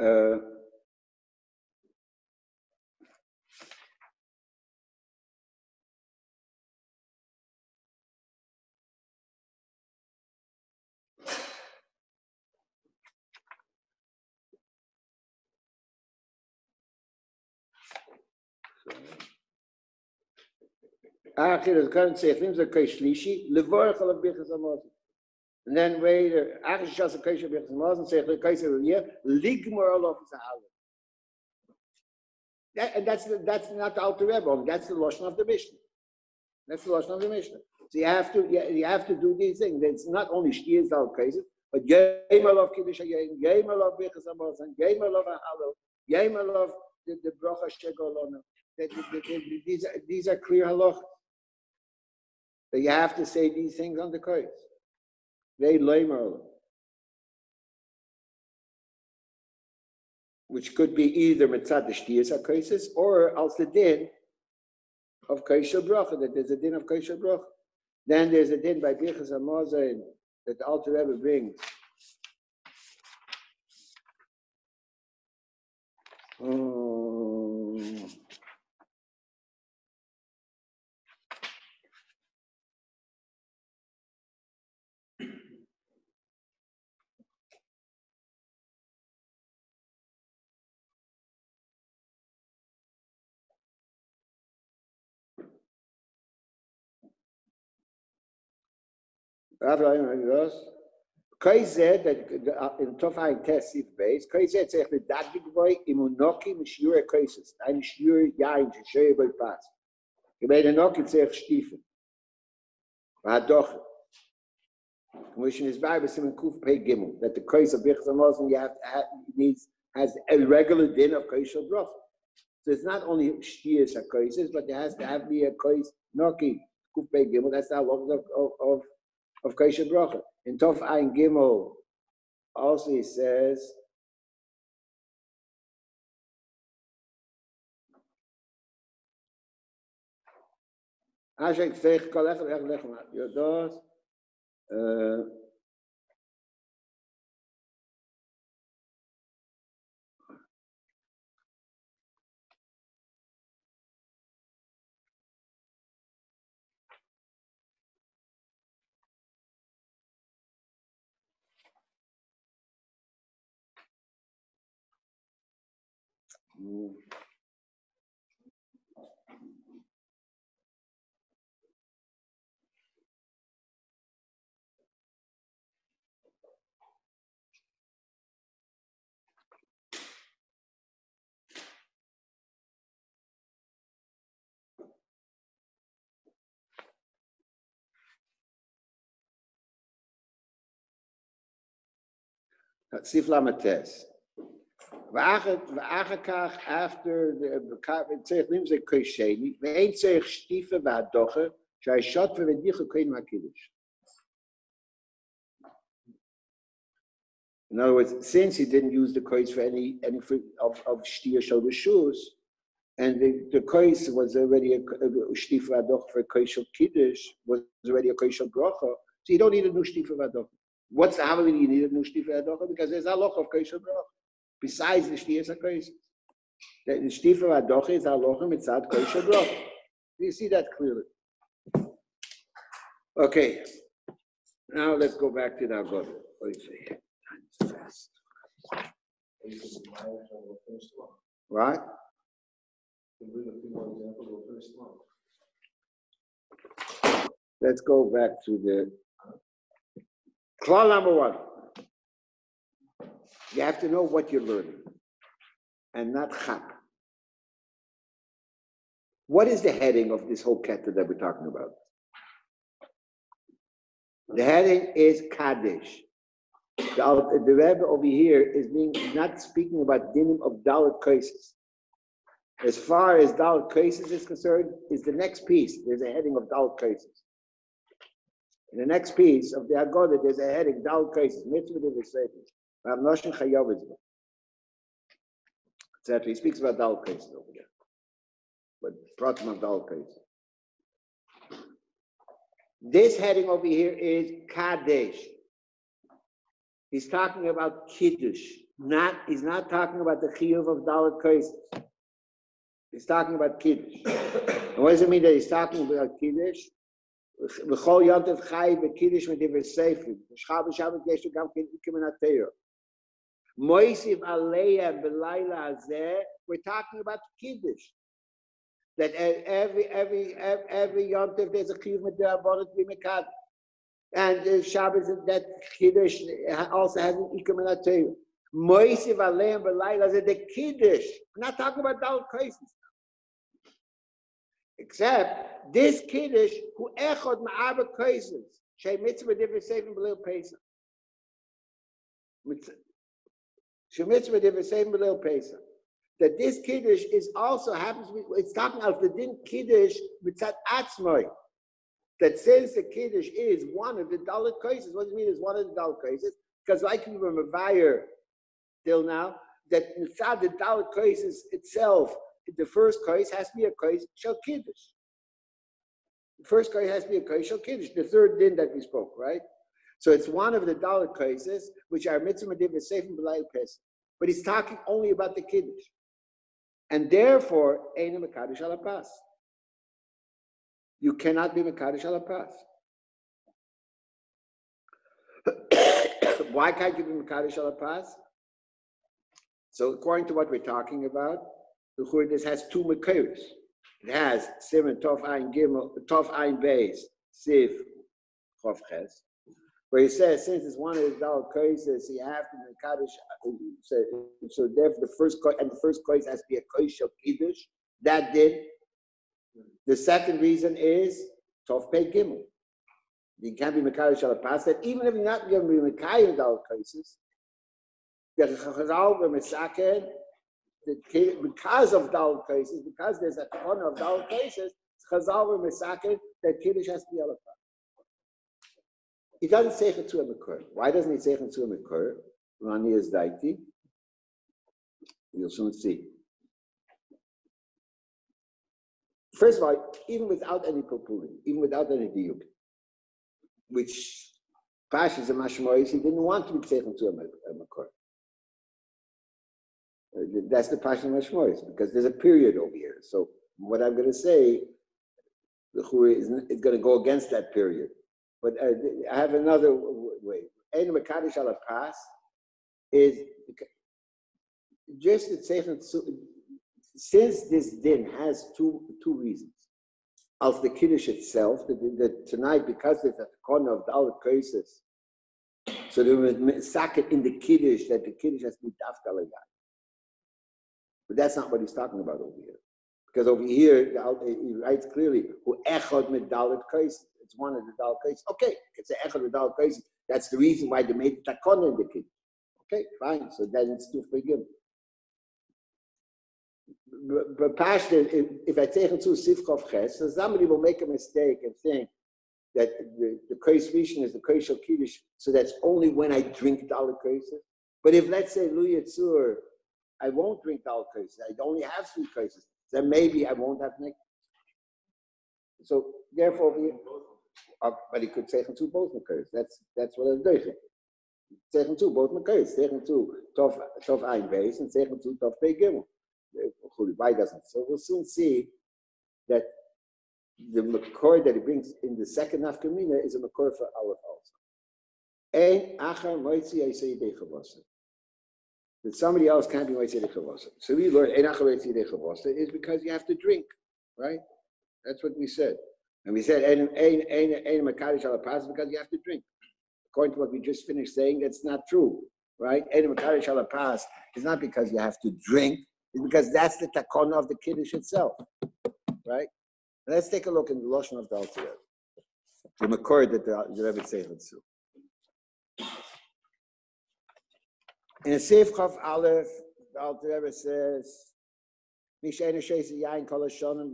Äh, آخر ذكرت سيخليم زكاي شليشي لفارق الله بيخ سماسي And then later, achir shas a kei shal bichas hamazon seichlim kei shal yeh ligmor alof zahal. That, and that's that's not the Alter Rebbe, that's the Lashon of the Mishnah. That's the Lashon of the Mishnah. So you have to you, you have to do these things. It's not only Shtiyas Dal cases, but Yem Alof Kiddush Hayim, Yem Alof Bichas Hamazon, Yem Alof Halal, Yem Alof the, the Bracha Shegolona. These these are clear halachas. But you have to say these things on the kois. Which could be either mitzad the or als the din of koisha bracha, that there's a din of koisha bracha. Then there's a din by Birchas Hamazon that the Alter Rebbe brings. Um, Uh, in Tofai Test Sif Beis, Kai said sich mit Dadig boy imunoki mishure Kaises, ein Shure Jain, Shure bei Pass. Gemeine Noki sich stiefen. War doch Commission is by with Simon Kuf Pei Gimel, that the Kais of Birchas Hamazon you have, have needs has a regular din of Kais of Bracha. So it's not only Shtiyas HaKaises, but there has to have be a Kais Noki Kuf Pei Gimel, that's the halachas of, of, of of Kaisha Bracha. In Tov Ein Gimel, also he says, Ashek Kolech Lech Lech Lamates ואחר כך, after the צריכים זה קשני, ואין צריך שטיפה והדוחה, שהשוט ובדיחה קודם הקידוש. In other words, since he didn't use the kois for any any of of shtia shoulder shoes, and the the kois was already a, a shtifa adoch for kois kiddush was already a kois bracha, so you don't need a new shtifa adoch. What's the how you need a new shtifa adoch? Because there's a loch of kois bracha. besides the Shtiyas HaKois. The Shtifa HaDoche is Aloha Mitzad Koisha Broch. You see that clearly. Okay. Now let's go back to the Agoda. What do you say? Tomorrow. Let's go back to the claw number one. You have to know what you're learning and not chap. What is the heading of this whole ketta that we're talking about? The heading is Kaddish. The, the Rebbe over here is being not speaking about dinim of Dalit cases. As far as Dalit cases is concerned, is the next piece. There's a heading of Dalit cases. In the next piece of the Agoda, there's a heading, Dalit cases, mitzvah de v'sefer, Rav Nosson Chayovitzvah. Etc. He speaks about Dalit cases over there. But Pratim of Dalit cases. This heading over here is Kadesh. He's talking about Kiddush. Not, he's not talking about the Chiyuv of Dalit cases. He's talking about Kiddush. [coughs] And what does it mean that he's talking about Kiddush? וכל יונטף חי בקידיש מדבר ספר, ושחר בשבת יש לו גם כן עיקר מן Moisiv Aleya Belaila Azeh, we're talking about Kiddush. That every every every Yom Tov there's a Kiyum Derabonot Bimikad. And uh, Shabbos, that Kiddush also has an Ikumenat Torah. Moisiv Aleya Belaila Azeh, the Kiddush. We're not talking about Dal Kaisis. Except this Kiddush, who echod ma'aba kaisis, she mitzvah different saving below Pesach. That this Kiddush is also happens, it's talking about the din Kiddush mitzat atzmoi that since the Kiddush is one of the Dalit cases, what does it mean is one of the Dalit cases? Because like we were Mavire till now, that inside the Dalit cases itself, the first case has to be a case shall Kiddush. The first case has to be a case shall Kiddush, the third din that we spoke, right? So it's one of the Dalit cases, which are mitzvah mediv and. But he's talking only about the Kiddush. And therefore, Eina Mekadosh Alapas. You cannot be Mekadosh Alapas. [coughs] Why can't you be Mekadosh Alapas? So according to what we're talking about, the Churdas has two Mekadosh. It has Simon Tov Ein Gimel, Tov Ein Beis, Sif Chof Ches, where he says, since it's one of the Dal cases, he have to be uh, so, so therefore the first, and the first case has to be a Kosh of Kiddush, that did. The second reason is Tov Pei Gimel. You can't be Mekadosh Alapas, that even if you're not going to be Mekadosh Dal cases, the Chazal were Mesaken, the because of Dal cases, because there's a corner of Dal cases, Chazal were Mesaken, that Kiddush has to be Alapas. He doesn't say a Makor. Why doesn't he say a Makor? Rani is Daiti. You'll soon see. First of all, even without any Kopuli, even without any Diuk, which Pashas and Mashmois, he didn't want to be taken to a Ma- a Makor. That's the Pashas and Mashmois, because there's a period over here. So what I'm going to say, the Chui is, is going to go against that period. But uh, I have another way. Ein Mekadosh ala Pas is just the since this din has two two reasons. Of the Kiddush itself, that, that tonight, because it's at the corner of Dalit cases, so there was socket in the Kiddush that the Kiddush has to be dafka But that's not what he's talking about over here. Because over here, he writes clearly, who echad mit Dalit cases. It's one of the Dalit cases. Okay, it's an echad with Dalit cases. That's the reason why they made the takon in the Kiddush. Okay, fine. So then it's to forgive. But- But if, I take it to Sifkov Ches, so somebody will make a mistake and think that the, the Rishon is the Kreis Kiddush, so that's only when I drink Dalit cases. But if let's say Lu Yitzur, I won't drink Dalit cases, I only have three cases, then maybe I won't have Nick. So therefore, we, but he could say to both Makars. That's that's what I'm doing. Zeggen to both Makars. Zeggen to Tov Tov Ein Beis and zeggen to Tov Pei Gimel. Why doesn't? So we'll soon see that the Makor that he brings in the second Nafkamina is a Makor for Aleph also. Ein achar moitzi yisei dechavasa. That somebody else can't be moitzi dechavasa. So we learn ein achar moitzi is because you have to drink, right? That's what we said. And we said ein ein ein ein makarish al because you have to drink. According to what we just finished saying, that's not true, right? Ein makarish al is not because you have to drink. It's because that's the takona of the kiddush itself, right? Let's take a look in the Lashon of the Alter the Makor that the, the Rebbe Tzeichel. In a Seif Chav Aleph, the Alter says, Mish eine Sheise Yain Kol Chayiv,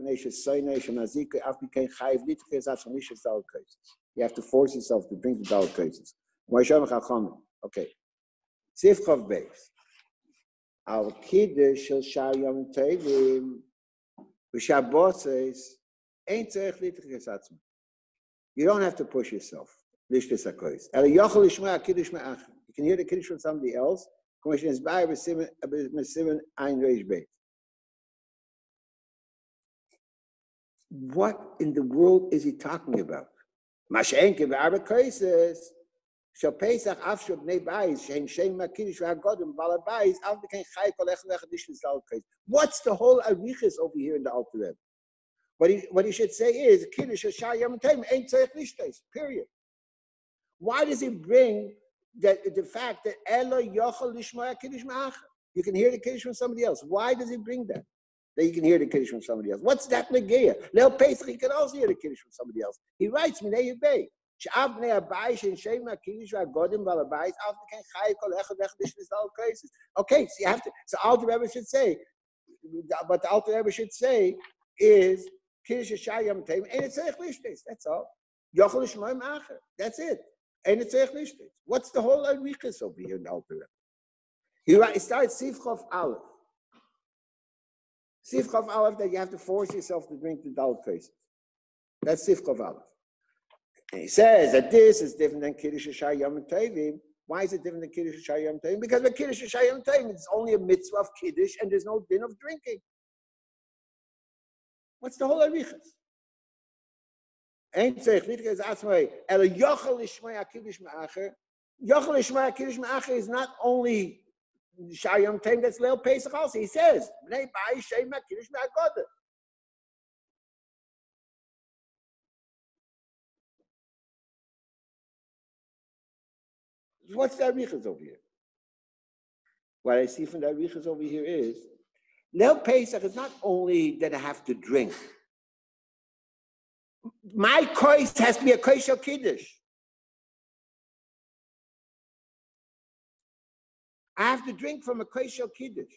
Nitke Zat Shemish Dal Kaises. You have to force yourself to drink the Dal Chachomim. Okay. Chav Beis. Al Kiddush Shel Shar Yom Tevim, Nitke Zat you don't have to push yourself. You can hear the kiddush from somebody else. What in the world is he talking about? What's the whole arichis over here in the Alter Rebbe? What he, what he should say is, Kiddush period. Why does he bring that the fact that Elo Yochel Kiddush? You can hear the Kiddush from somebody else. Why does he bring that? that you can hear the Kiddush from somebody else. What's that Megillah? Leil Pesach, he can also hear the Kiddush from somebody else. He writes, Minei Yubei. Sh'av bnei abayis and shem ha'kiddush v'agodim v'al abayis al v'ken chay kol echad v'echadish v'zal kaisis. Okay, so you have to, so all the Rebbe should say, but the Alter Rebbe should say is, Kiddush ha'shah yam teim, ain't it tzerich lishtes, that's all. Yochel ishmoim acher, that's it. Ain't it tzerich lishtes. What's the whole Arichas over here in the Alter Rebbe? He starts Sifchof Aleph. Sifchov Aleph that you have to force yourself to drink the Dal cases. That's Sifchov Aleph. And he says that this is different than Kiddush Shayam Tavim. Why is it different than Kiddush Shayam Tavim? Because with Kiddush Shayam Tavim, it's only a mitzvah of Kiddush and there's no din of drinking. What's the whole arichas? Ein tzech gez atzmai el yochel ishmai akidish ma'acher. Yochel ishmai akidish ma'acher is not only Shayam Tem that's Leil Pesach also. He says, Bnei Bai Shem Akidish Ma'agodah. What's the arichas over here? What I see from the arichas over here is Leil Pesach is not only that I have to drink. My kois has to be a kois of kiddush. I have to drink from a of kiddush.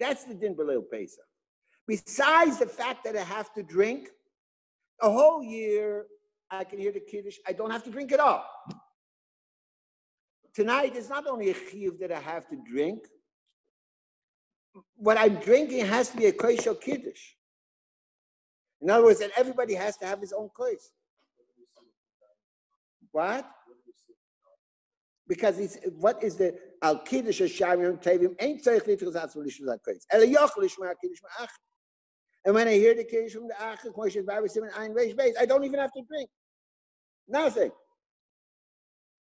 That's the din below Pesach. Besides the fact that I have to drink, a whole year I can hear the kiddush. I don't have to drink at all. Tonight is not only a chiyuv that I have to drink, what I'm drinking has to be a kosher kiddush. In other words, that everybody has to have his own kos. What? Because it's what is the al kiddush shayim tevim ain't tzarich litros atzma lishus hakos. Ela yochel lishma kiddush ma'ach. And when I hear the kiddush from the achas, Moshe Bible Simon Ein Reish Beis, I don't even have to drink. Nothing.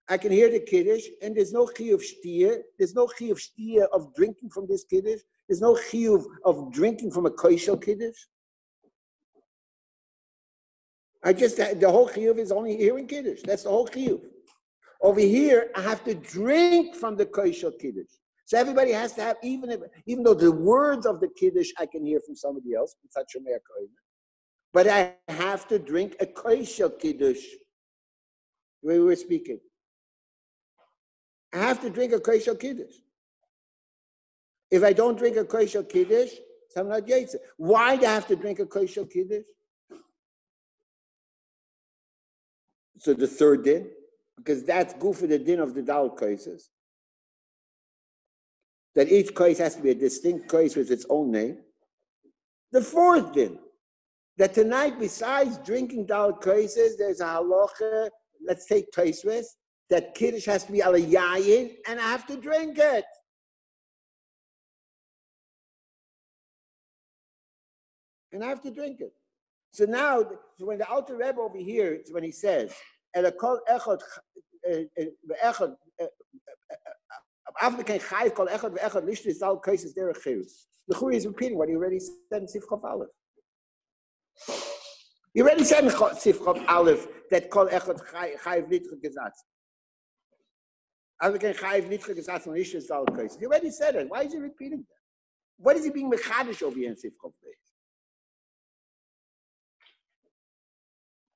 I can hear the kiddush, and there's no chi of shtia. There's no chi of shtia of drinking from this kiddush. There's no chiyuv of drinking from a koishel kiddush. I just, the whole chiyuv is only hearing kiddush. That's the whole chiyuv. Over here, I have to drink from the koishel kiddush. So everybody has to have, even if, even though the words of the kiddush I can hear from somebody else, but I have to drink a koishel kiddush. We were speaking. I have to drink a koishel kiddush. If I don't drink a kosher kiddush, I'm not yaitzer. Why do I have to drink a kosher kiddush? So the third din, because that's good for the din of the dal cases. That each case has to be a distinct case with its own name. The fourth din, that tonight, besides drinking dal cases, there's a halacha, let's take Taisvis, that kiddush has to be ala yayin, and I have to drink it. and I have to drink it. So now, so when the Alter Rebbe over here, it's when he says אלא כל אחד, אה, אה, ואחד, אה, אף מכן חי כל אחד ואחד לישטיס על קייסס דרך חיוס. The Khuri is repeating what he already said in Sifchov Aleph. He already said in Sifchov Aleph that kol echad chayiv nitcha gezatz. As again, chayiv nitcha gezatz on Ishis Zal Kais. He already said it. Why is he repeating that? What is he being mechadish over here in Sifchov Beis?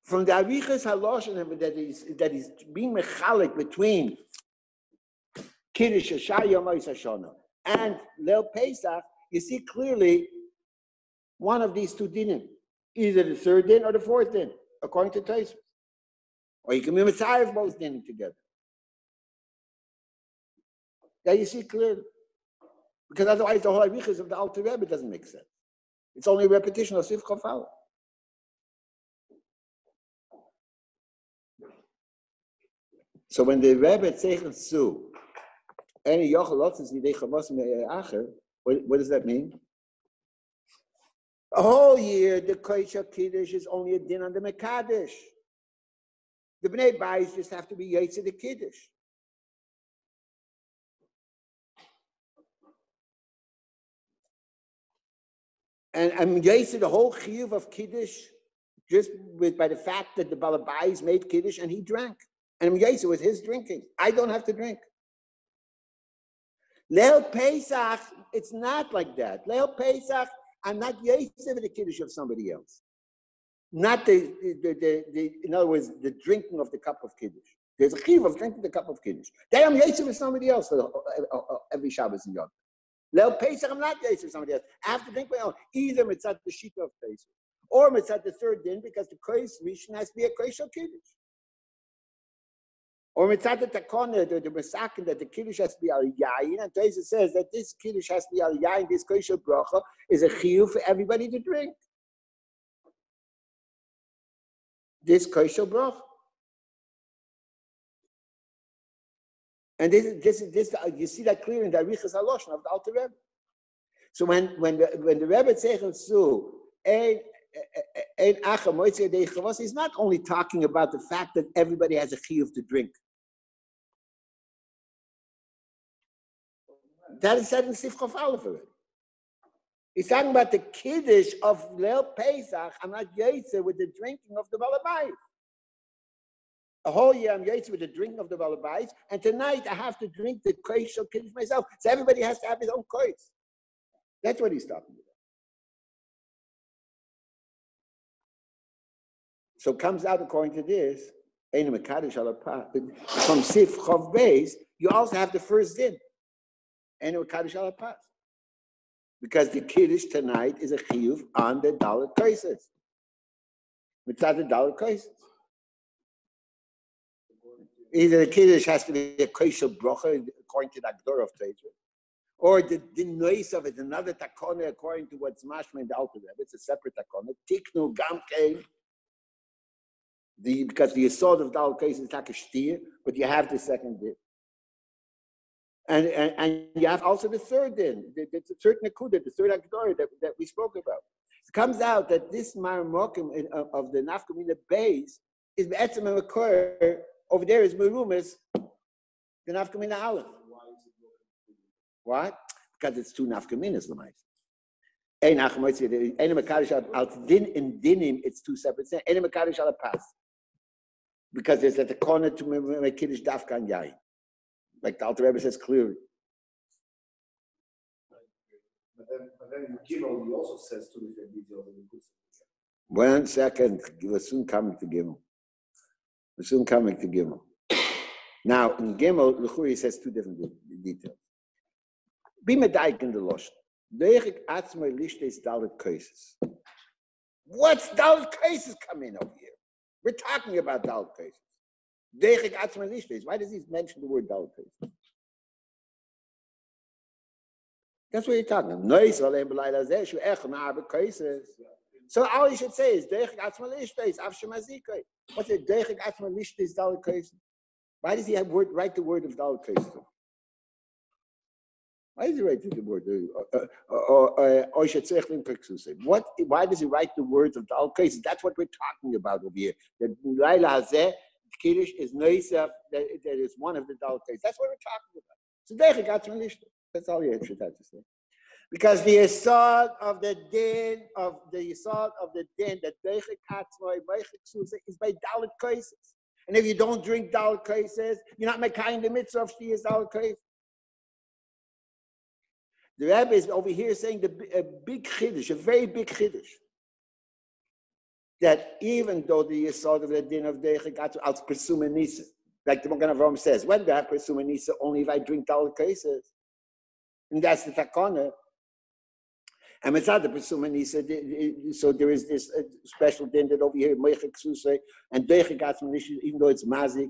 From the Arichas Halosh that is that is being mechalik between Kiddush Yom Hashana and Leil Pesach, you see clearly one of these two dinim, either the third din or the fourth din, according to Taisva. Or you can be Messiah both dinim together. Yeah, you see clearly. Because otherwise the whole Arichas of the Alter Rebbe doesn't make sense. It's only repetition of Sif Chafal. So when the Rebbe Tzeichen Su, any Yochel Lotzes Yidei Chavos uh, Acher, what, does that mean? A whole year, the Koisha Kiddush is only a din on the Mekadesh. The Bnei Bais just have to be Yaitz the Kiddush. And I'm Yaitz the whole Chiyuv of Kiddush just with, by the fact that the Balabais made Kiddush and he drank. And I'm Yaitz with his drinking. I don't have to drink. Leil Pesach, it's not like that. Leil Pesach, I'm not Yosef the Kiddush of somebody else. Not the, the, the, the, in other words, the drinking of the cup of Kiddush. There's a chiv of drinking the cup of Kiddush. Then I'm Yosef with somebody else uh, uh, uh, every Shabbos and Yom. Leil Pesach, I'm not Yosef with somebody else. I have to drink my own. Either mitzat the Shita of Pesach, or mitzat the third din, because the Kreis Rishon has to be a Kreis Kiddush. Or mitzat the takona, the, the masakin that the kiddush has to be al yayin, and Teresa says that this kiddush has to be al yayin, this kosher bracha is a chiyuv for everybody to drink. This kosher bracha. And this, this, this, uh, you see that clear in the Arichas Haloshon of the Alter Rebbe. So when when the, when the Rebbe Tzeichel Su, He's not only talking about the fact that everybody has a chiyuv to drink. That is said in Sifchof Aleph already. He's talking about the kiddush of Leil Pesach. I'm not Yetzer with the drinking of the Balabais. A whole year I'm Yetzer with the drinking of the Balabais, and tonight I have to drink the Koish of Kiddush myself. So everybody has to have his own Koish. That's what he's talking about. So it comes out according to this, from Sif Chav Beis, you also have the first din. And. Because the Kiddush tonight is a chiyuv on the dollar cases. Mitzad the dollar cases. Either the Kiddush has to be a kosher bracha according to the Agdor of Tetra, or the, noise of it, another takona according to what's mashma in the Alter It's a separate takona. Tiknu gamkein. The, because the assault of Dal case is like a but you have the second bit. And, and, and you have also the third din, the, the, the third Nakuda, the third Akdori that, that we spoke about. It comes out that this Maramokim of, of the Nafkamina base is Be'etzim and over there is Merumas, the Nafkamina Aleph. What? Because it's two Nafkaminas, Lamais. Ein Achmoitzi, Ein Makarish al Din in Dinim, it's two separate things. Ein Makarish al Pas. Because there's at the corner to make Kiddush Dafkan Yain. Like the Alter Rebbe says clearly. But then, but then Gimel, he also says two different details in the One second, we're soon coming to Gimel. We're soon coming to Gimel. Now, in Gimel, Lechuri says two different details. Be medaik in the losh. Deich atzmai lishtes dalit cases. What's dalit cases coming over here? We're talking about dalit cases. Why does he mention the word Daled That's what you're talking about. So all you should say is Dechik Atzma Lishtes, Avshemazikai. What's it? Dechik Atzma Lishtes Daled Why does he have word, write the word of Daled Why does he write the word? Uh, uh, uh, what? Why does he write the words of Dal That's what we're talking about over here. That Laila Hazeh Kiddush is Noisef, that, that is one of the Dalit That's what we're talking about. So Deicha got That's all you should have to say. Because the Yisod of the din of the Yisod of the din that Deicha Katzmoy, is by Dalit Kaisis. And if you don't drink Dalit Kaisis, you're not making the mitzvah of Shtiyas Dalit Kaisis. The Rebbe is over here saying the, a big chiddush, a very big chiddush. That even though the Yisod of the din of Deicha got to out Nisa, like the Magen Avraham says, when do I have Nisa? Only if I drink Dalit Kaisis. And that's the takana. And it's not the Pesuma Nisa, so there is this uh, special din that over here, Moichek Susay, and Deicha got even though it's Mazik.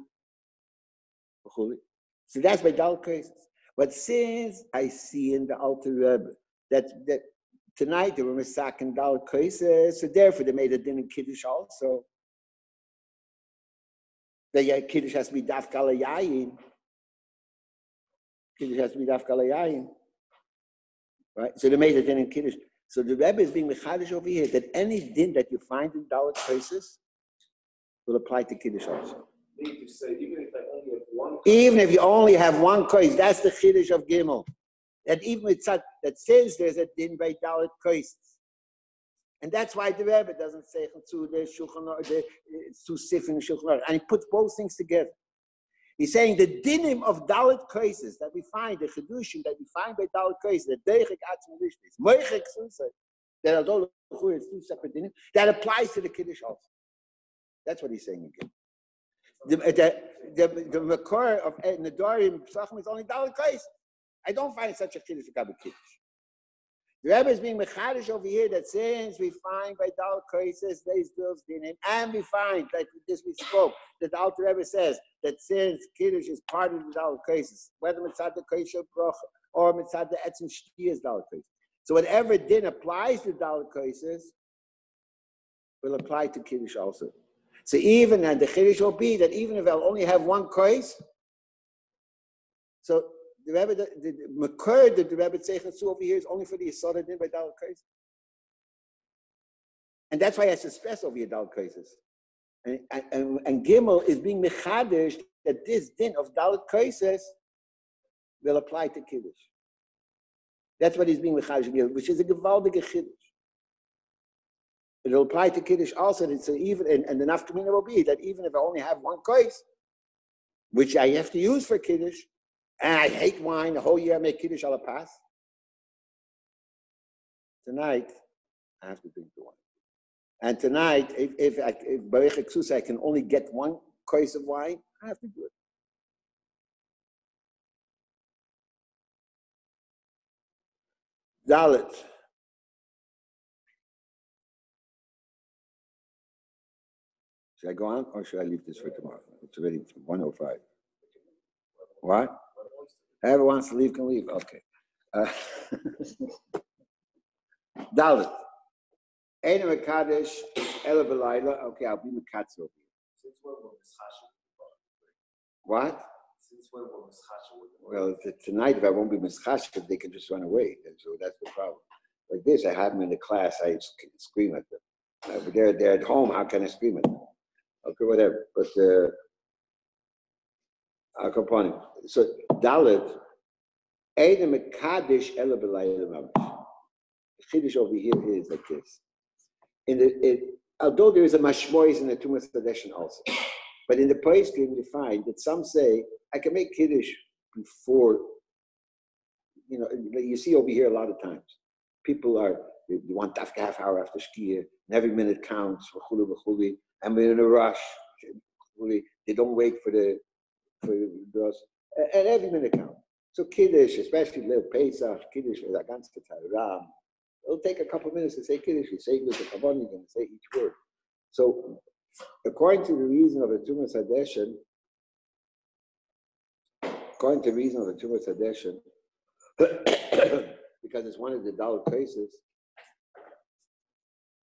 So that's by Dalit Kaisis. But since I see in the Alter Rebbe that, that tonight they were masakin dal kaises, so therefore they made a din in Kiddush also. The Kiddush has to be daf yayin. Kiddush has to be daf yayin. Right? So they made a din in Kiddush. So the Rebbe is being mechadish over here that any din that you find in Dalit cases will apply to Kiddush also. Need to say, even if only have one. Even if you only have one kois, that's the chiddush of Gimel. That even with such, that says there's a din by dalit kois. And that's why the Rebbe doesn't say to the Shulchan or the uh, to Sif in Shulchan and he puts both things together. He's saying the dinim of dalit koises that we find, the chedushim that we find by dalit koises, the deichik atzim lishtis, moichik susay, that although it's two separate dinim, that applies to the kiddush also. That's what he's saying again the the the, the makor of eh, Nadarim Psachim is only Dalit Kais. I don't find such a kiddush for Kiddush. The Rebbe is being mechadish over here that since we find by Dal Kaises these bills in and we find like this we spoke that the Alter Rebbe says that since Kiddush is part of the Dal Kaises, whether mitzad the Broch or mitzad the Etzim Shti is Dal Kaises. So whatever din applies to Dal Kaises will apply to Kiddush also. So even, and the Chiddush will be that even if I'll only have one kois, so the Rebbe, the, the, the Makar that the Rebbe Tzechatsu over here is only for the Yisod din by Dal Kois. And that's why I stress over here Dal Koises. And, and, and Gimel is being mechadish that this din of Dal Koises will apply to Kiddush. That's what he's being mechadish, which is a gewaldige Kiddush. It'll apply to Kiddush also. It's even, and, and the nafkamina will be that even if I only have one kois, which I have to use for Kiddush, and I hate wine the whole year, I make Kiddush a pass. Tonight, I have to drink the wine. And tonight, if, if, I, if Baruch I can only get one kois of wine, I have to do it. Dalit. Should I go on or should I leave this for tomorrow? It's already 105. What? Whoever wants to leave can leave. Okay. Uh, [laughs] Dalit. Eina Mekadesh, Ela Belayla. Okay, I'll be Mekatz over here. What? Well, tonight, if I won't be Mischashiv, they can just run away. And so that's the problem. Like this, I have them in the class, I scream at them. But they're, they're at home, how can I scream at them? okay, whatever. But uh, Akaponim. So Dalit, Ela B'Layla The Chiddush over here is like this. In the, it, although there is a mashmois in the Tumas tradition also, but in the place you find that some say I can make Kiddush before, you know, you see over here a lot of times. People are, they want half half hour after skier, and every minute counts, and we're in a rush. They don't wait for the for the and every minute counts. So Kiddush, especially little Pesach, Kiddush is a ganze Ram. It'll take a couple of minutes to say Kiddush. You say it with the Kavonim and say each word. So according to the reason of the Tumas Hadeshin, according to the reason of the Tumas [coughs] Hadeshin, because it's one of the dollar cases,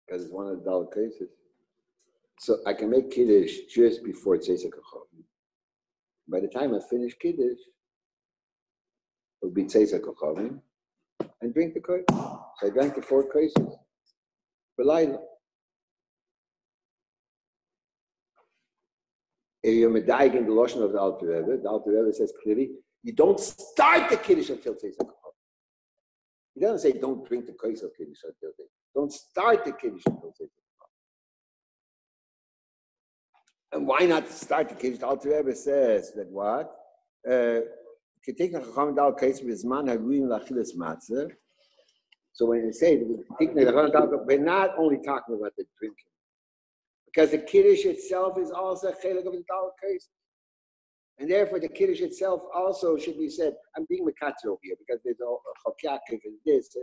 because it's one of the dollar cases, so I can make Kiddush just before Tzeisak By the time I finish Kiddush, it'll be Tzeisak and drink the Kodesh. So I drank the four cases for. If you're medayik in the lotion of the Alter Rebbe, the Alter Rebbe says clearly, you don't start the Kiddush until Tzeitzah Kachal. He doesn't say don't drink the Kais of Kiddush until Tzeitzah. Don't start the Kiddush until Tzeitzah And why not start the Kiddush? Alter Rebbe says that what? Uh, so when they say we're not only talking about the drinking, because the kiddush itself is also a chelik of the dal case. And therefore, the kiddush itself also should be said. I'm being mekatzer over here because there's a chokyakiv and this.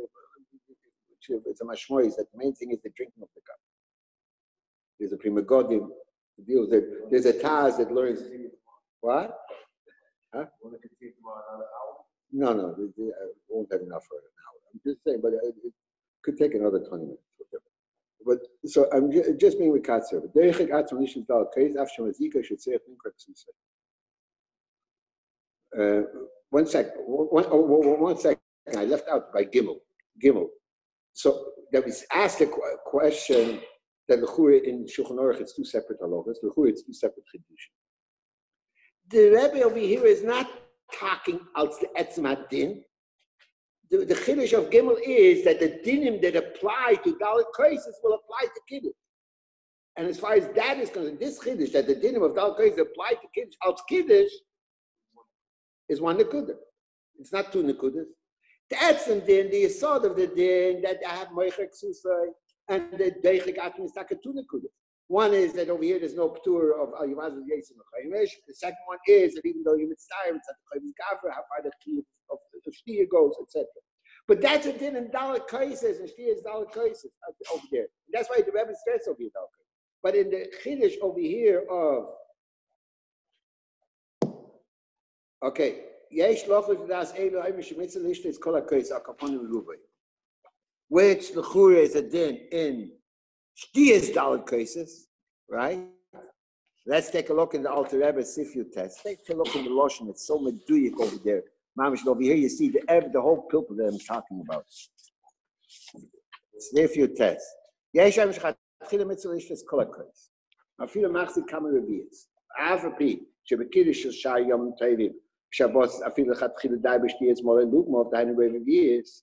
It's a mashmois that the main thing is the drinking of the cup. There's a prima godim deals that there's a taz that learns what? Huh? No, no, I won't have enough for an hour. I'm just saying, but it could take another 20 minutes. But so I'm just being with Katzer. Derech atzon nishim dal kais af shem azika should say Uh, one sec, one, oh, one second. I left out by Gimel. Gimel. So that was asked a question that Lechura in Shulchan Aruch it's two separate halachas. Lechura it's two separate chiddushim. The Rebbe over here is not talking out the etzmat din the, the chiddush of Gimel is that the dinim that apply to Dalit Kaisis will apply to Kiddush. And as far as that is concerned, this chiddush that the dinim of Dalit Kaisis apply to Kiddush, out Kiddush, is one Nekudah. It's not two Nekudas. That's in din, the assault of the din that I have Moichek Susai and the Deichik two Nekudas. One is that over here there's no ptur of Ayuvaz of Yesim The second one is that even though you mitzvah, it's at the Chavis Gavra, how far the key of the Shtia goes, etc. But that's a din in Dalit Kaises, and Shtia is Dalit Kaises over there. And that's why the Rebbe stress over here, But in the Chiddush over here of, okay, Yesh Lochel Das Elo Ayim Shemitzah Lishta is Kol HaKais Akaponim Ruvay which Lechura is a din in Shtia's Dalit cases, right? Let's take a look in the Alter Rebbe Sifu test. Take a look in the Loshen. It's so meduyik over there. Mamish, over here you see the Eb, the whole people that I'm talking about. Sifu test. Yesh Hashem Shachatchila Mitzvah Ishvis Kol HaKreis. Afilu Machzik Kama Rebiyas. Av Rebi, Shebekiri Shal Shai Yom Tevim. Shabbos Afilu Chatchila Dai B'Shti Yitzmol Elugmov, Dainu Rebiyas.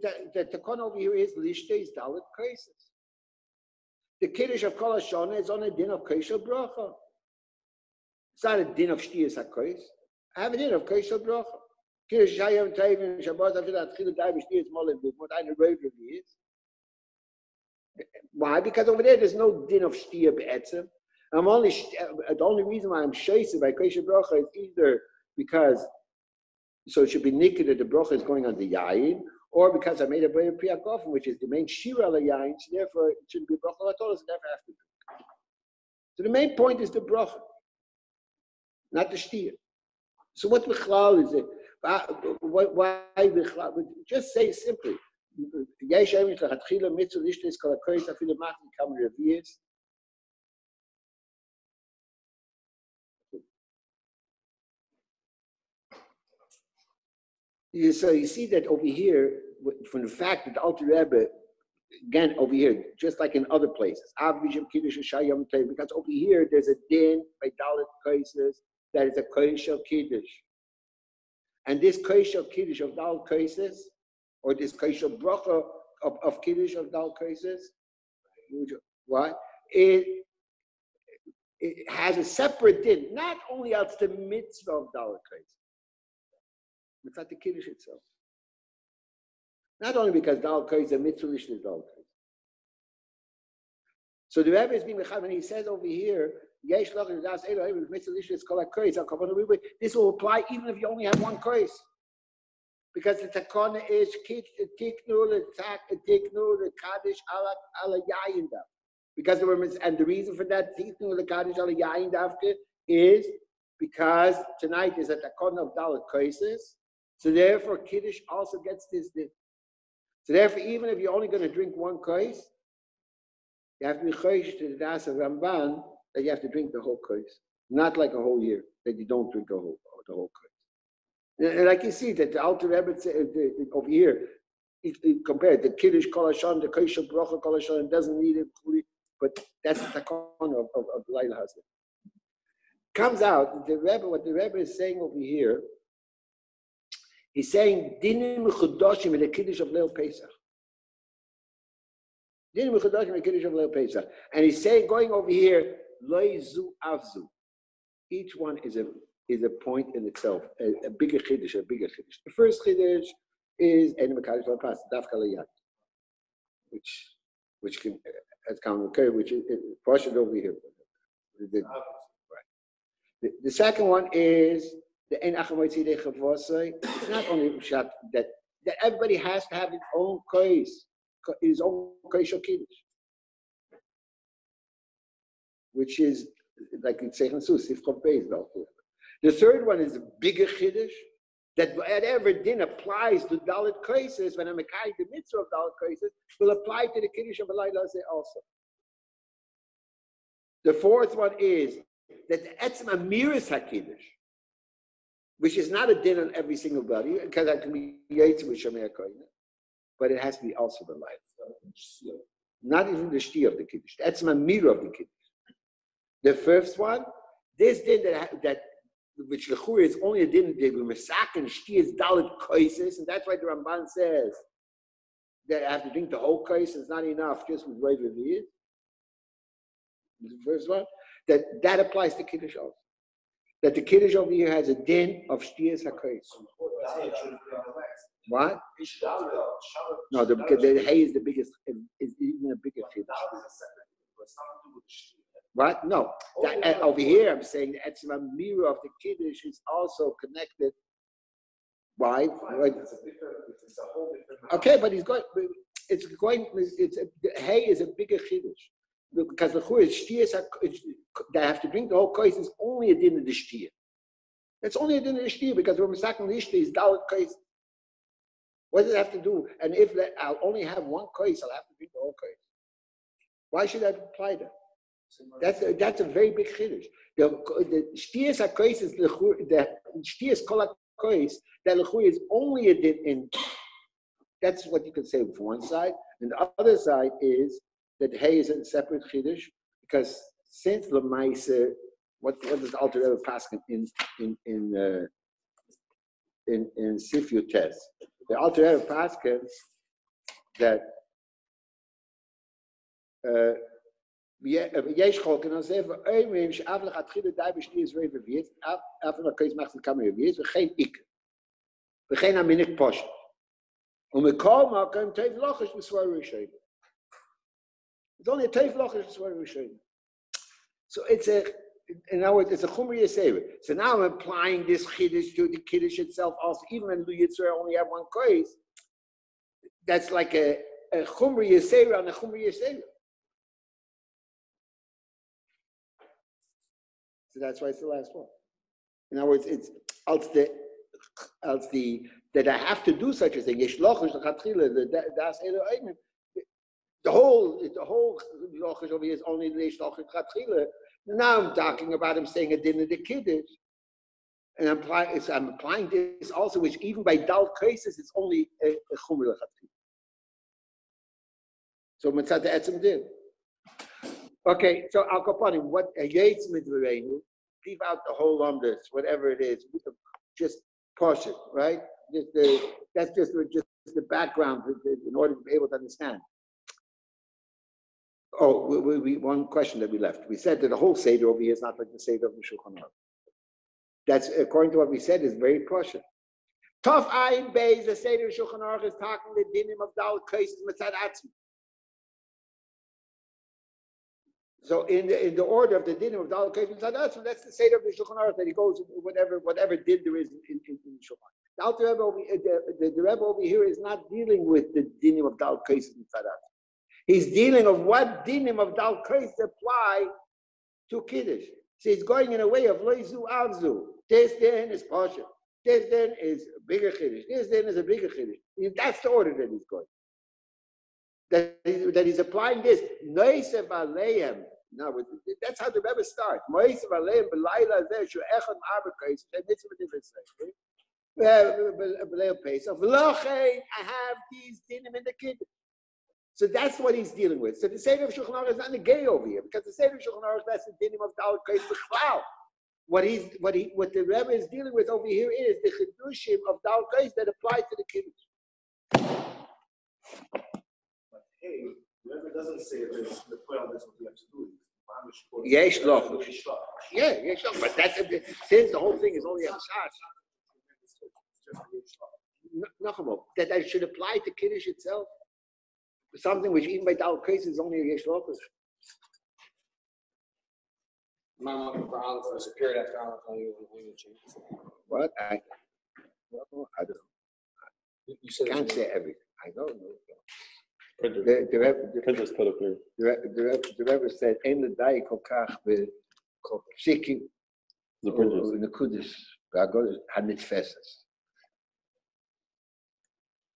the, the takana over here is lishte is dalit. The kiddush of kol hashana is on a din of kaishal bracha. It's not a din of shtiyas hakois. I have a din of kaishal bracha. Kirish Shayam Tevin Shabbat Afil Atchil Dai B'Shtiyas Molen Dugmot Eine Röver is. Why? Because over there there's no din of Shtia Be'etzim. I'm only, uh, the only reason why I'm shayse by Kesha Bracha is either because, so it should be naked that the Bracha is going on the Yayin, or because I made a brain priyakofen, which is the main shira yain, so therefore it shouldn't be bracha latolos, so never have to drink. So the main point is the bracha, not the shtir. So what bichlal is it? Why bichlal? Just say simply, yesh emich lachatchila mitzvah lishnis kol hakoyis afilu machni kam revias, So you see that over here, from the fact that the Alter Rebbe, again over here, just like in other places, because over here there's a din by Dalit Kaisis that is a Kaishal Kiddush. And this Kaishal Kiddush of Dalit Kaisis, or this Kaishal Bracha of, of Kiddush of Dalit Kaisis, what? It, it has a separate din, not only out the mitzvah of Dalit Kaisis at the Kiddush itself. Not only because Dal is a mitzvah is Dal So the Rebbe is being and he says over here this will apply even if you only have one curse. Because the takana is tiknu the tiknu the kaddish ala ala yayinda. Because there were and the reason for that tiknu the kaddish ala yayinda is because tonight is at the corner of Dalit Kaisis. So therefore, Kiddush also gets this din. So therefore, even if you're only going to drink one kais, you have to be choish to the das of Ramban that you have to drink the whole kais, not like a whole year that you don't drink the whole the whole kais. And, and like you see that the Alter Rebbe uh, over here, it, it compared the Kiddush Kol Hashem, the Kaish Bracha Kol Hashem doesn't need it, but that's the takon of, of, of Laila. Comes out, the Rebbe, what the Rebbe is saying over here, he's saying, Dinim Chudoshim in the Kiddush of Leil Pesach. Dinim Chudoshim in the Kiddush of Leil Pesach. And he's saying, going over here, Loizu Avzu. Each one is a is a point in itself, a, a bigger Kiddush, a bigger Kiddush. The first Kiddush is Enim Kaddish Lapas, Dafka Layat, which which can has come okay, which is partially over here. The, the, the second one is It's not only that, that everybody has to have his own case, his own kais Kiddush. Which is like it's saying Sus, Sifchov The third one is bigger Kiddush that whatever din applies to Dalit cases, when I'm a the mitzvah of Dalit cases, will apply to the Kiddush of Alayla also. The fourth one is that the etzem amiris hakiddush, which is not a din on every single body, because that can be yaitz with shomer but it has to be also the life. Not even the shti of the kiddush. That's my mirror of the kiddush. The first one, this din that, that which lechur is only a din that we masakin shti is dalit kaisis, and that's why the Ramban says that I have to drink the whole kais. It's not enough just with Rav the first one, that that applies to Kiddush also. That the Kiddush over here has a din of Shtiyas HaKoyes. What? No, the, the hay is the biggest, is even a bigger Kiddush. What? No. That, uh, over here, I'm saying the Etzim mirror of the Kiddush is also connected. Why? Okay, but he's going. It's going. It's a, hay is a bigger Kiddush because the chur is shtiyas, they have to drink the whole kais is only a din of the shtiyah. It's only a din of the because when we're talking the ishtiyah is dalit kais. What does it have to do? And if I'll only have one kais, I'll have to drink the whole kais. Why should I apply that? That's a, that's a very big chiddush. The the hakais is the the shtiyas kol that the is only a din in. That's what you could say from one side, and the other side is that hay is a separate chiddush because since the Lamaisa, what what does the Alter Rebbe Paskin in in in uh, in in Sifyu test? The Alter Rebbe Paskin that uh, יש חוקן על זה, ואומרים שאף לכתחילה די בשני עזרי רביעית, אף למקייס מחזיק כמה רביעית, וכן איקר, וכן המינק פושט. ומכל מקום טוב לוחש בסבור ראשון. it's only a teifloch is what we're showing. So it's a, in other words, it's a chumri yisera. So now I'm applying this chiddush to the kiddush itself also, even when Lu Yitzhak only have one kois. That's like a, a chumri yisera on a chumri yisera. So that's why it's the last one. In other words, it's else the else the that I have to do such a thing. the das the whole, the whole Lochish over here is only the Lochish Chatchila. Now I'm talking about him saying a din of the Kiddush. And I'm applying, I'm applying this also, which even by Dal cases, it's only a, a Chumra So Mitzat Etzim did. Okay, so Al Kapanim, what a Yates Midvareinu, leave out the whole lumdus, whatever it is, just it, right? Just the, that's just, just the background in order to be able to understand. Oh, we, we, we, one question that we left. We said that the whole Seder over here is not like the Seder of the Aruch. That's, according to what we said, is very cautious. Tough Ayin Beis, the Seder of Shulchan Aruch is talking the dinim of Dal cases Mitzad Atzmi. So in the, in the order of the dinim of Dal cases Mitzad Atzmi, that's the Seder of the Aruch that he goes whatever whatever din there is in, in, in. The, Rebbe over, the, the, the Rebbe over here is not dealing with the dinim of Dal cases Mitzad Atzmi. He's dealing of what dinim of Dal Kreis apply to Kiddush. So he's going in a way of loizu alzu. This then is partial. This then is a bigger chiddush. This then is a bigger chiddush. That's the order that he's going. That, he- that he's applying this. Noisev aleim. No, that's how the Rebbe starts. Noisev aleim b'layla zeh shu echad ma'abakais. They mitzvah different. V'lochein, I have these dinim in the kiddush. So that's what he's dealing with. So the Seder of Shulchan Aruch is not negay over here because the Seder of Shulchan Aruch that's the dinim of Dal Kais B'chlau. What he's what he what the Rebbe is dealing with over here is the chedushim of Dal Kais that apply to the kiddush. But hey, whoever doesn't say this, the twelve, that's what you have to do. Yesh lochush. Yesh lochush. Yeah. But that's since the whole thing is only a just. Nachamo, that that should apply to kiddush itself. Something which even by Dal Kais is only a yesh lochush. My mom for Aleph, for a period after Aleph, how you when you change. What I, well, I don't You you said. can't say everything. I don't know. Printer, The, the, Rebbe- the, printer's put up here. the, Rebbe- the, Rebbe- the Rebbe said, "Ein ledai kol kach b'psikim The printers. u'nekudas v'agodas hanitfesas."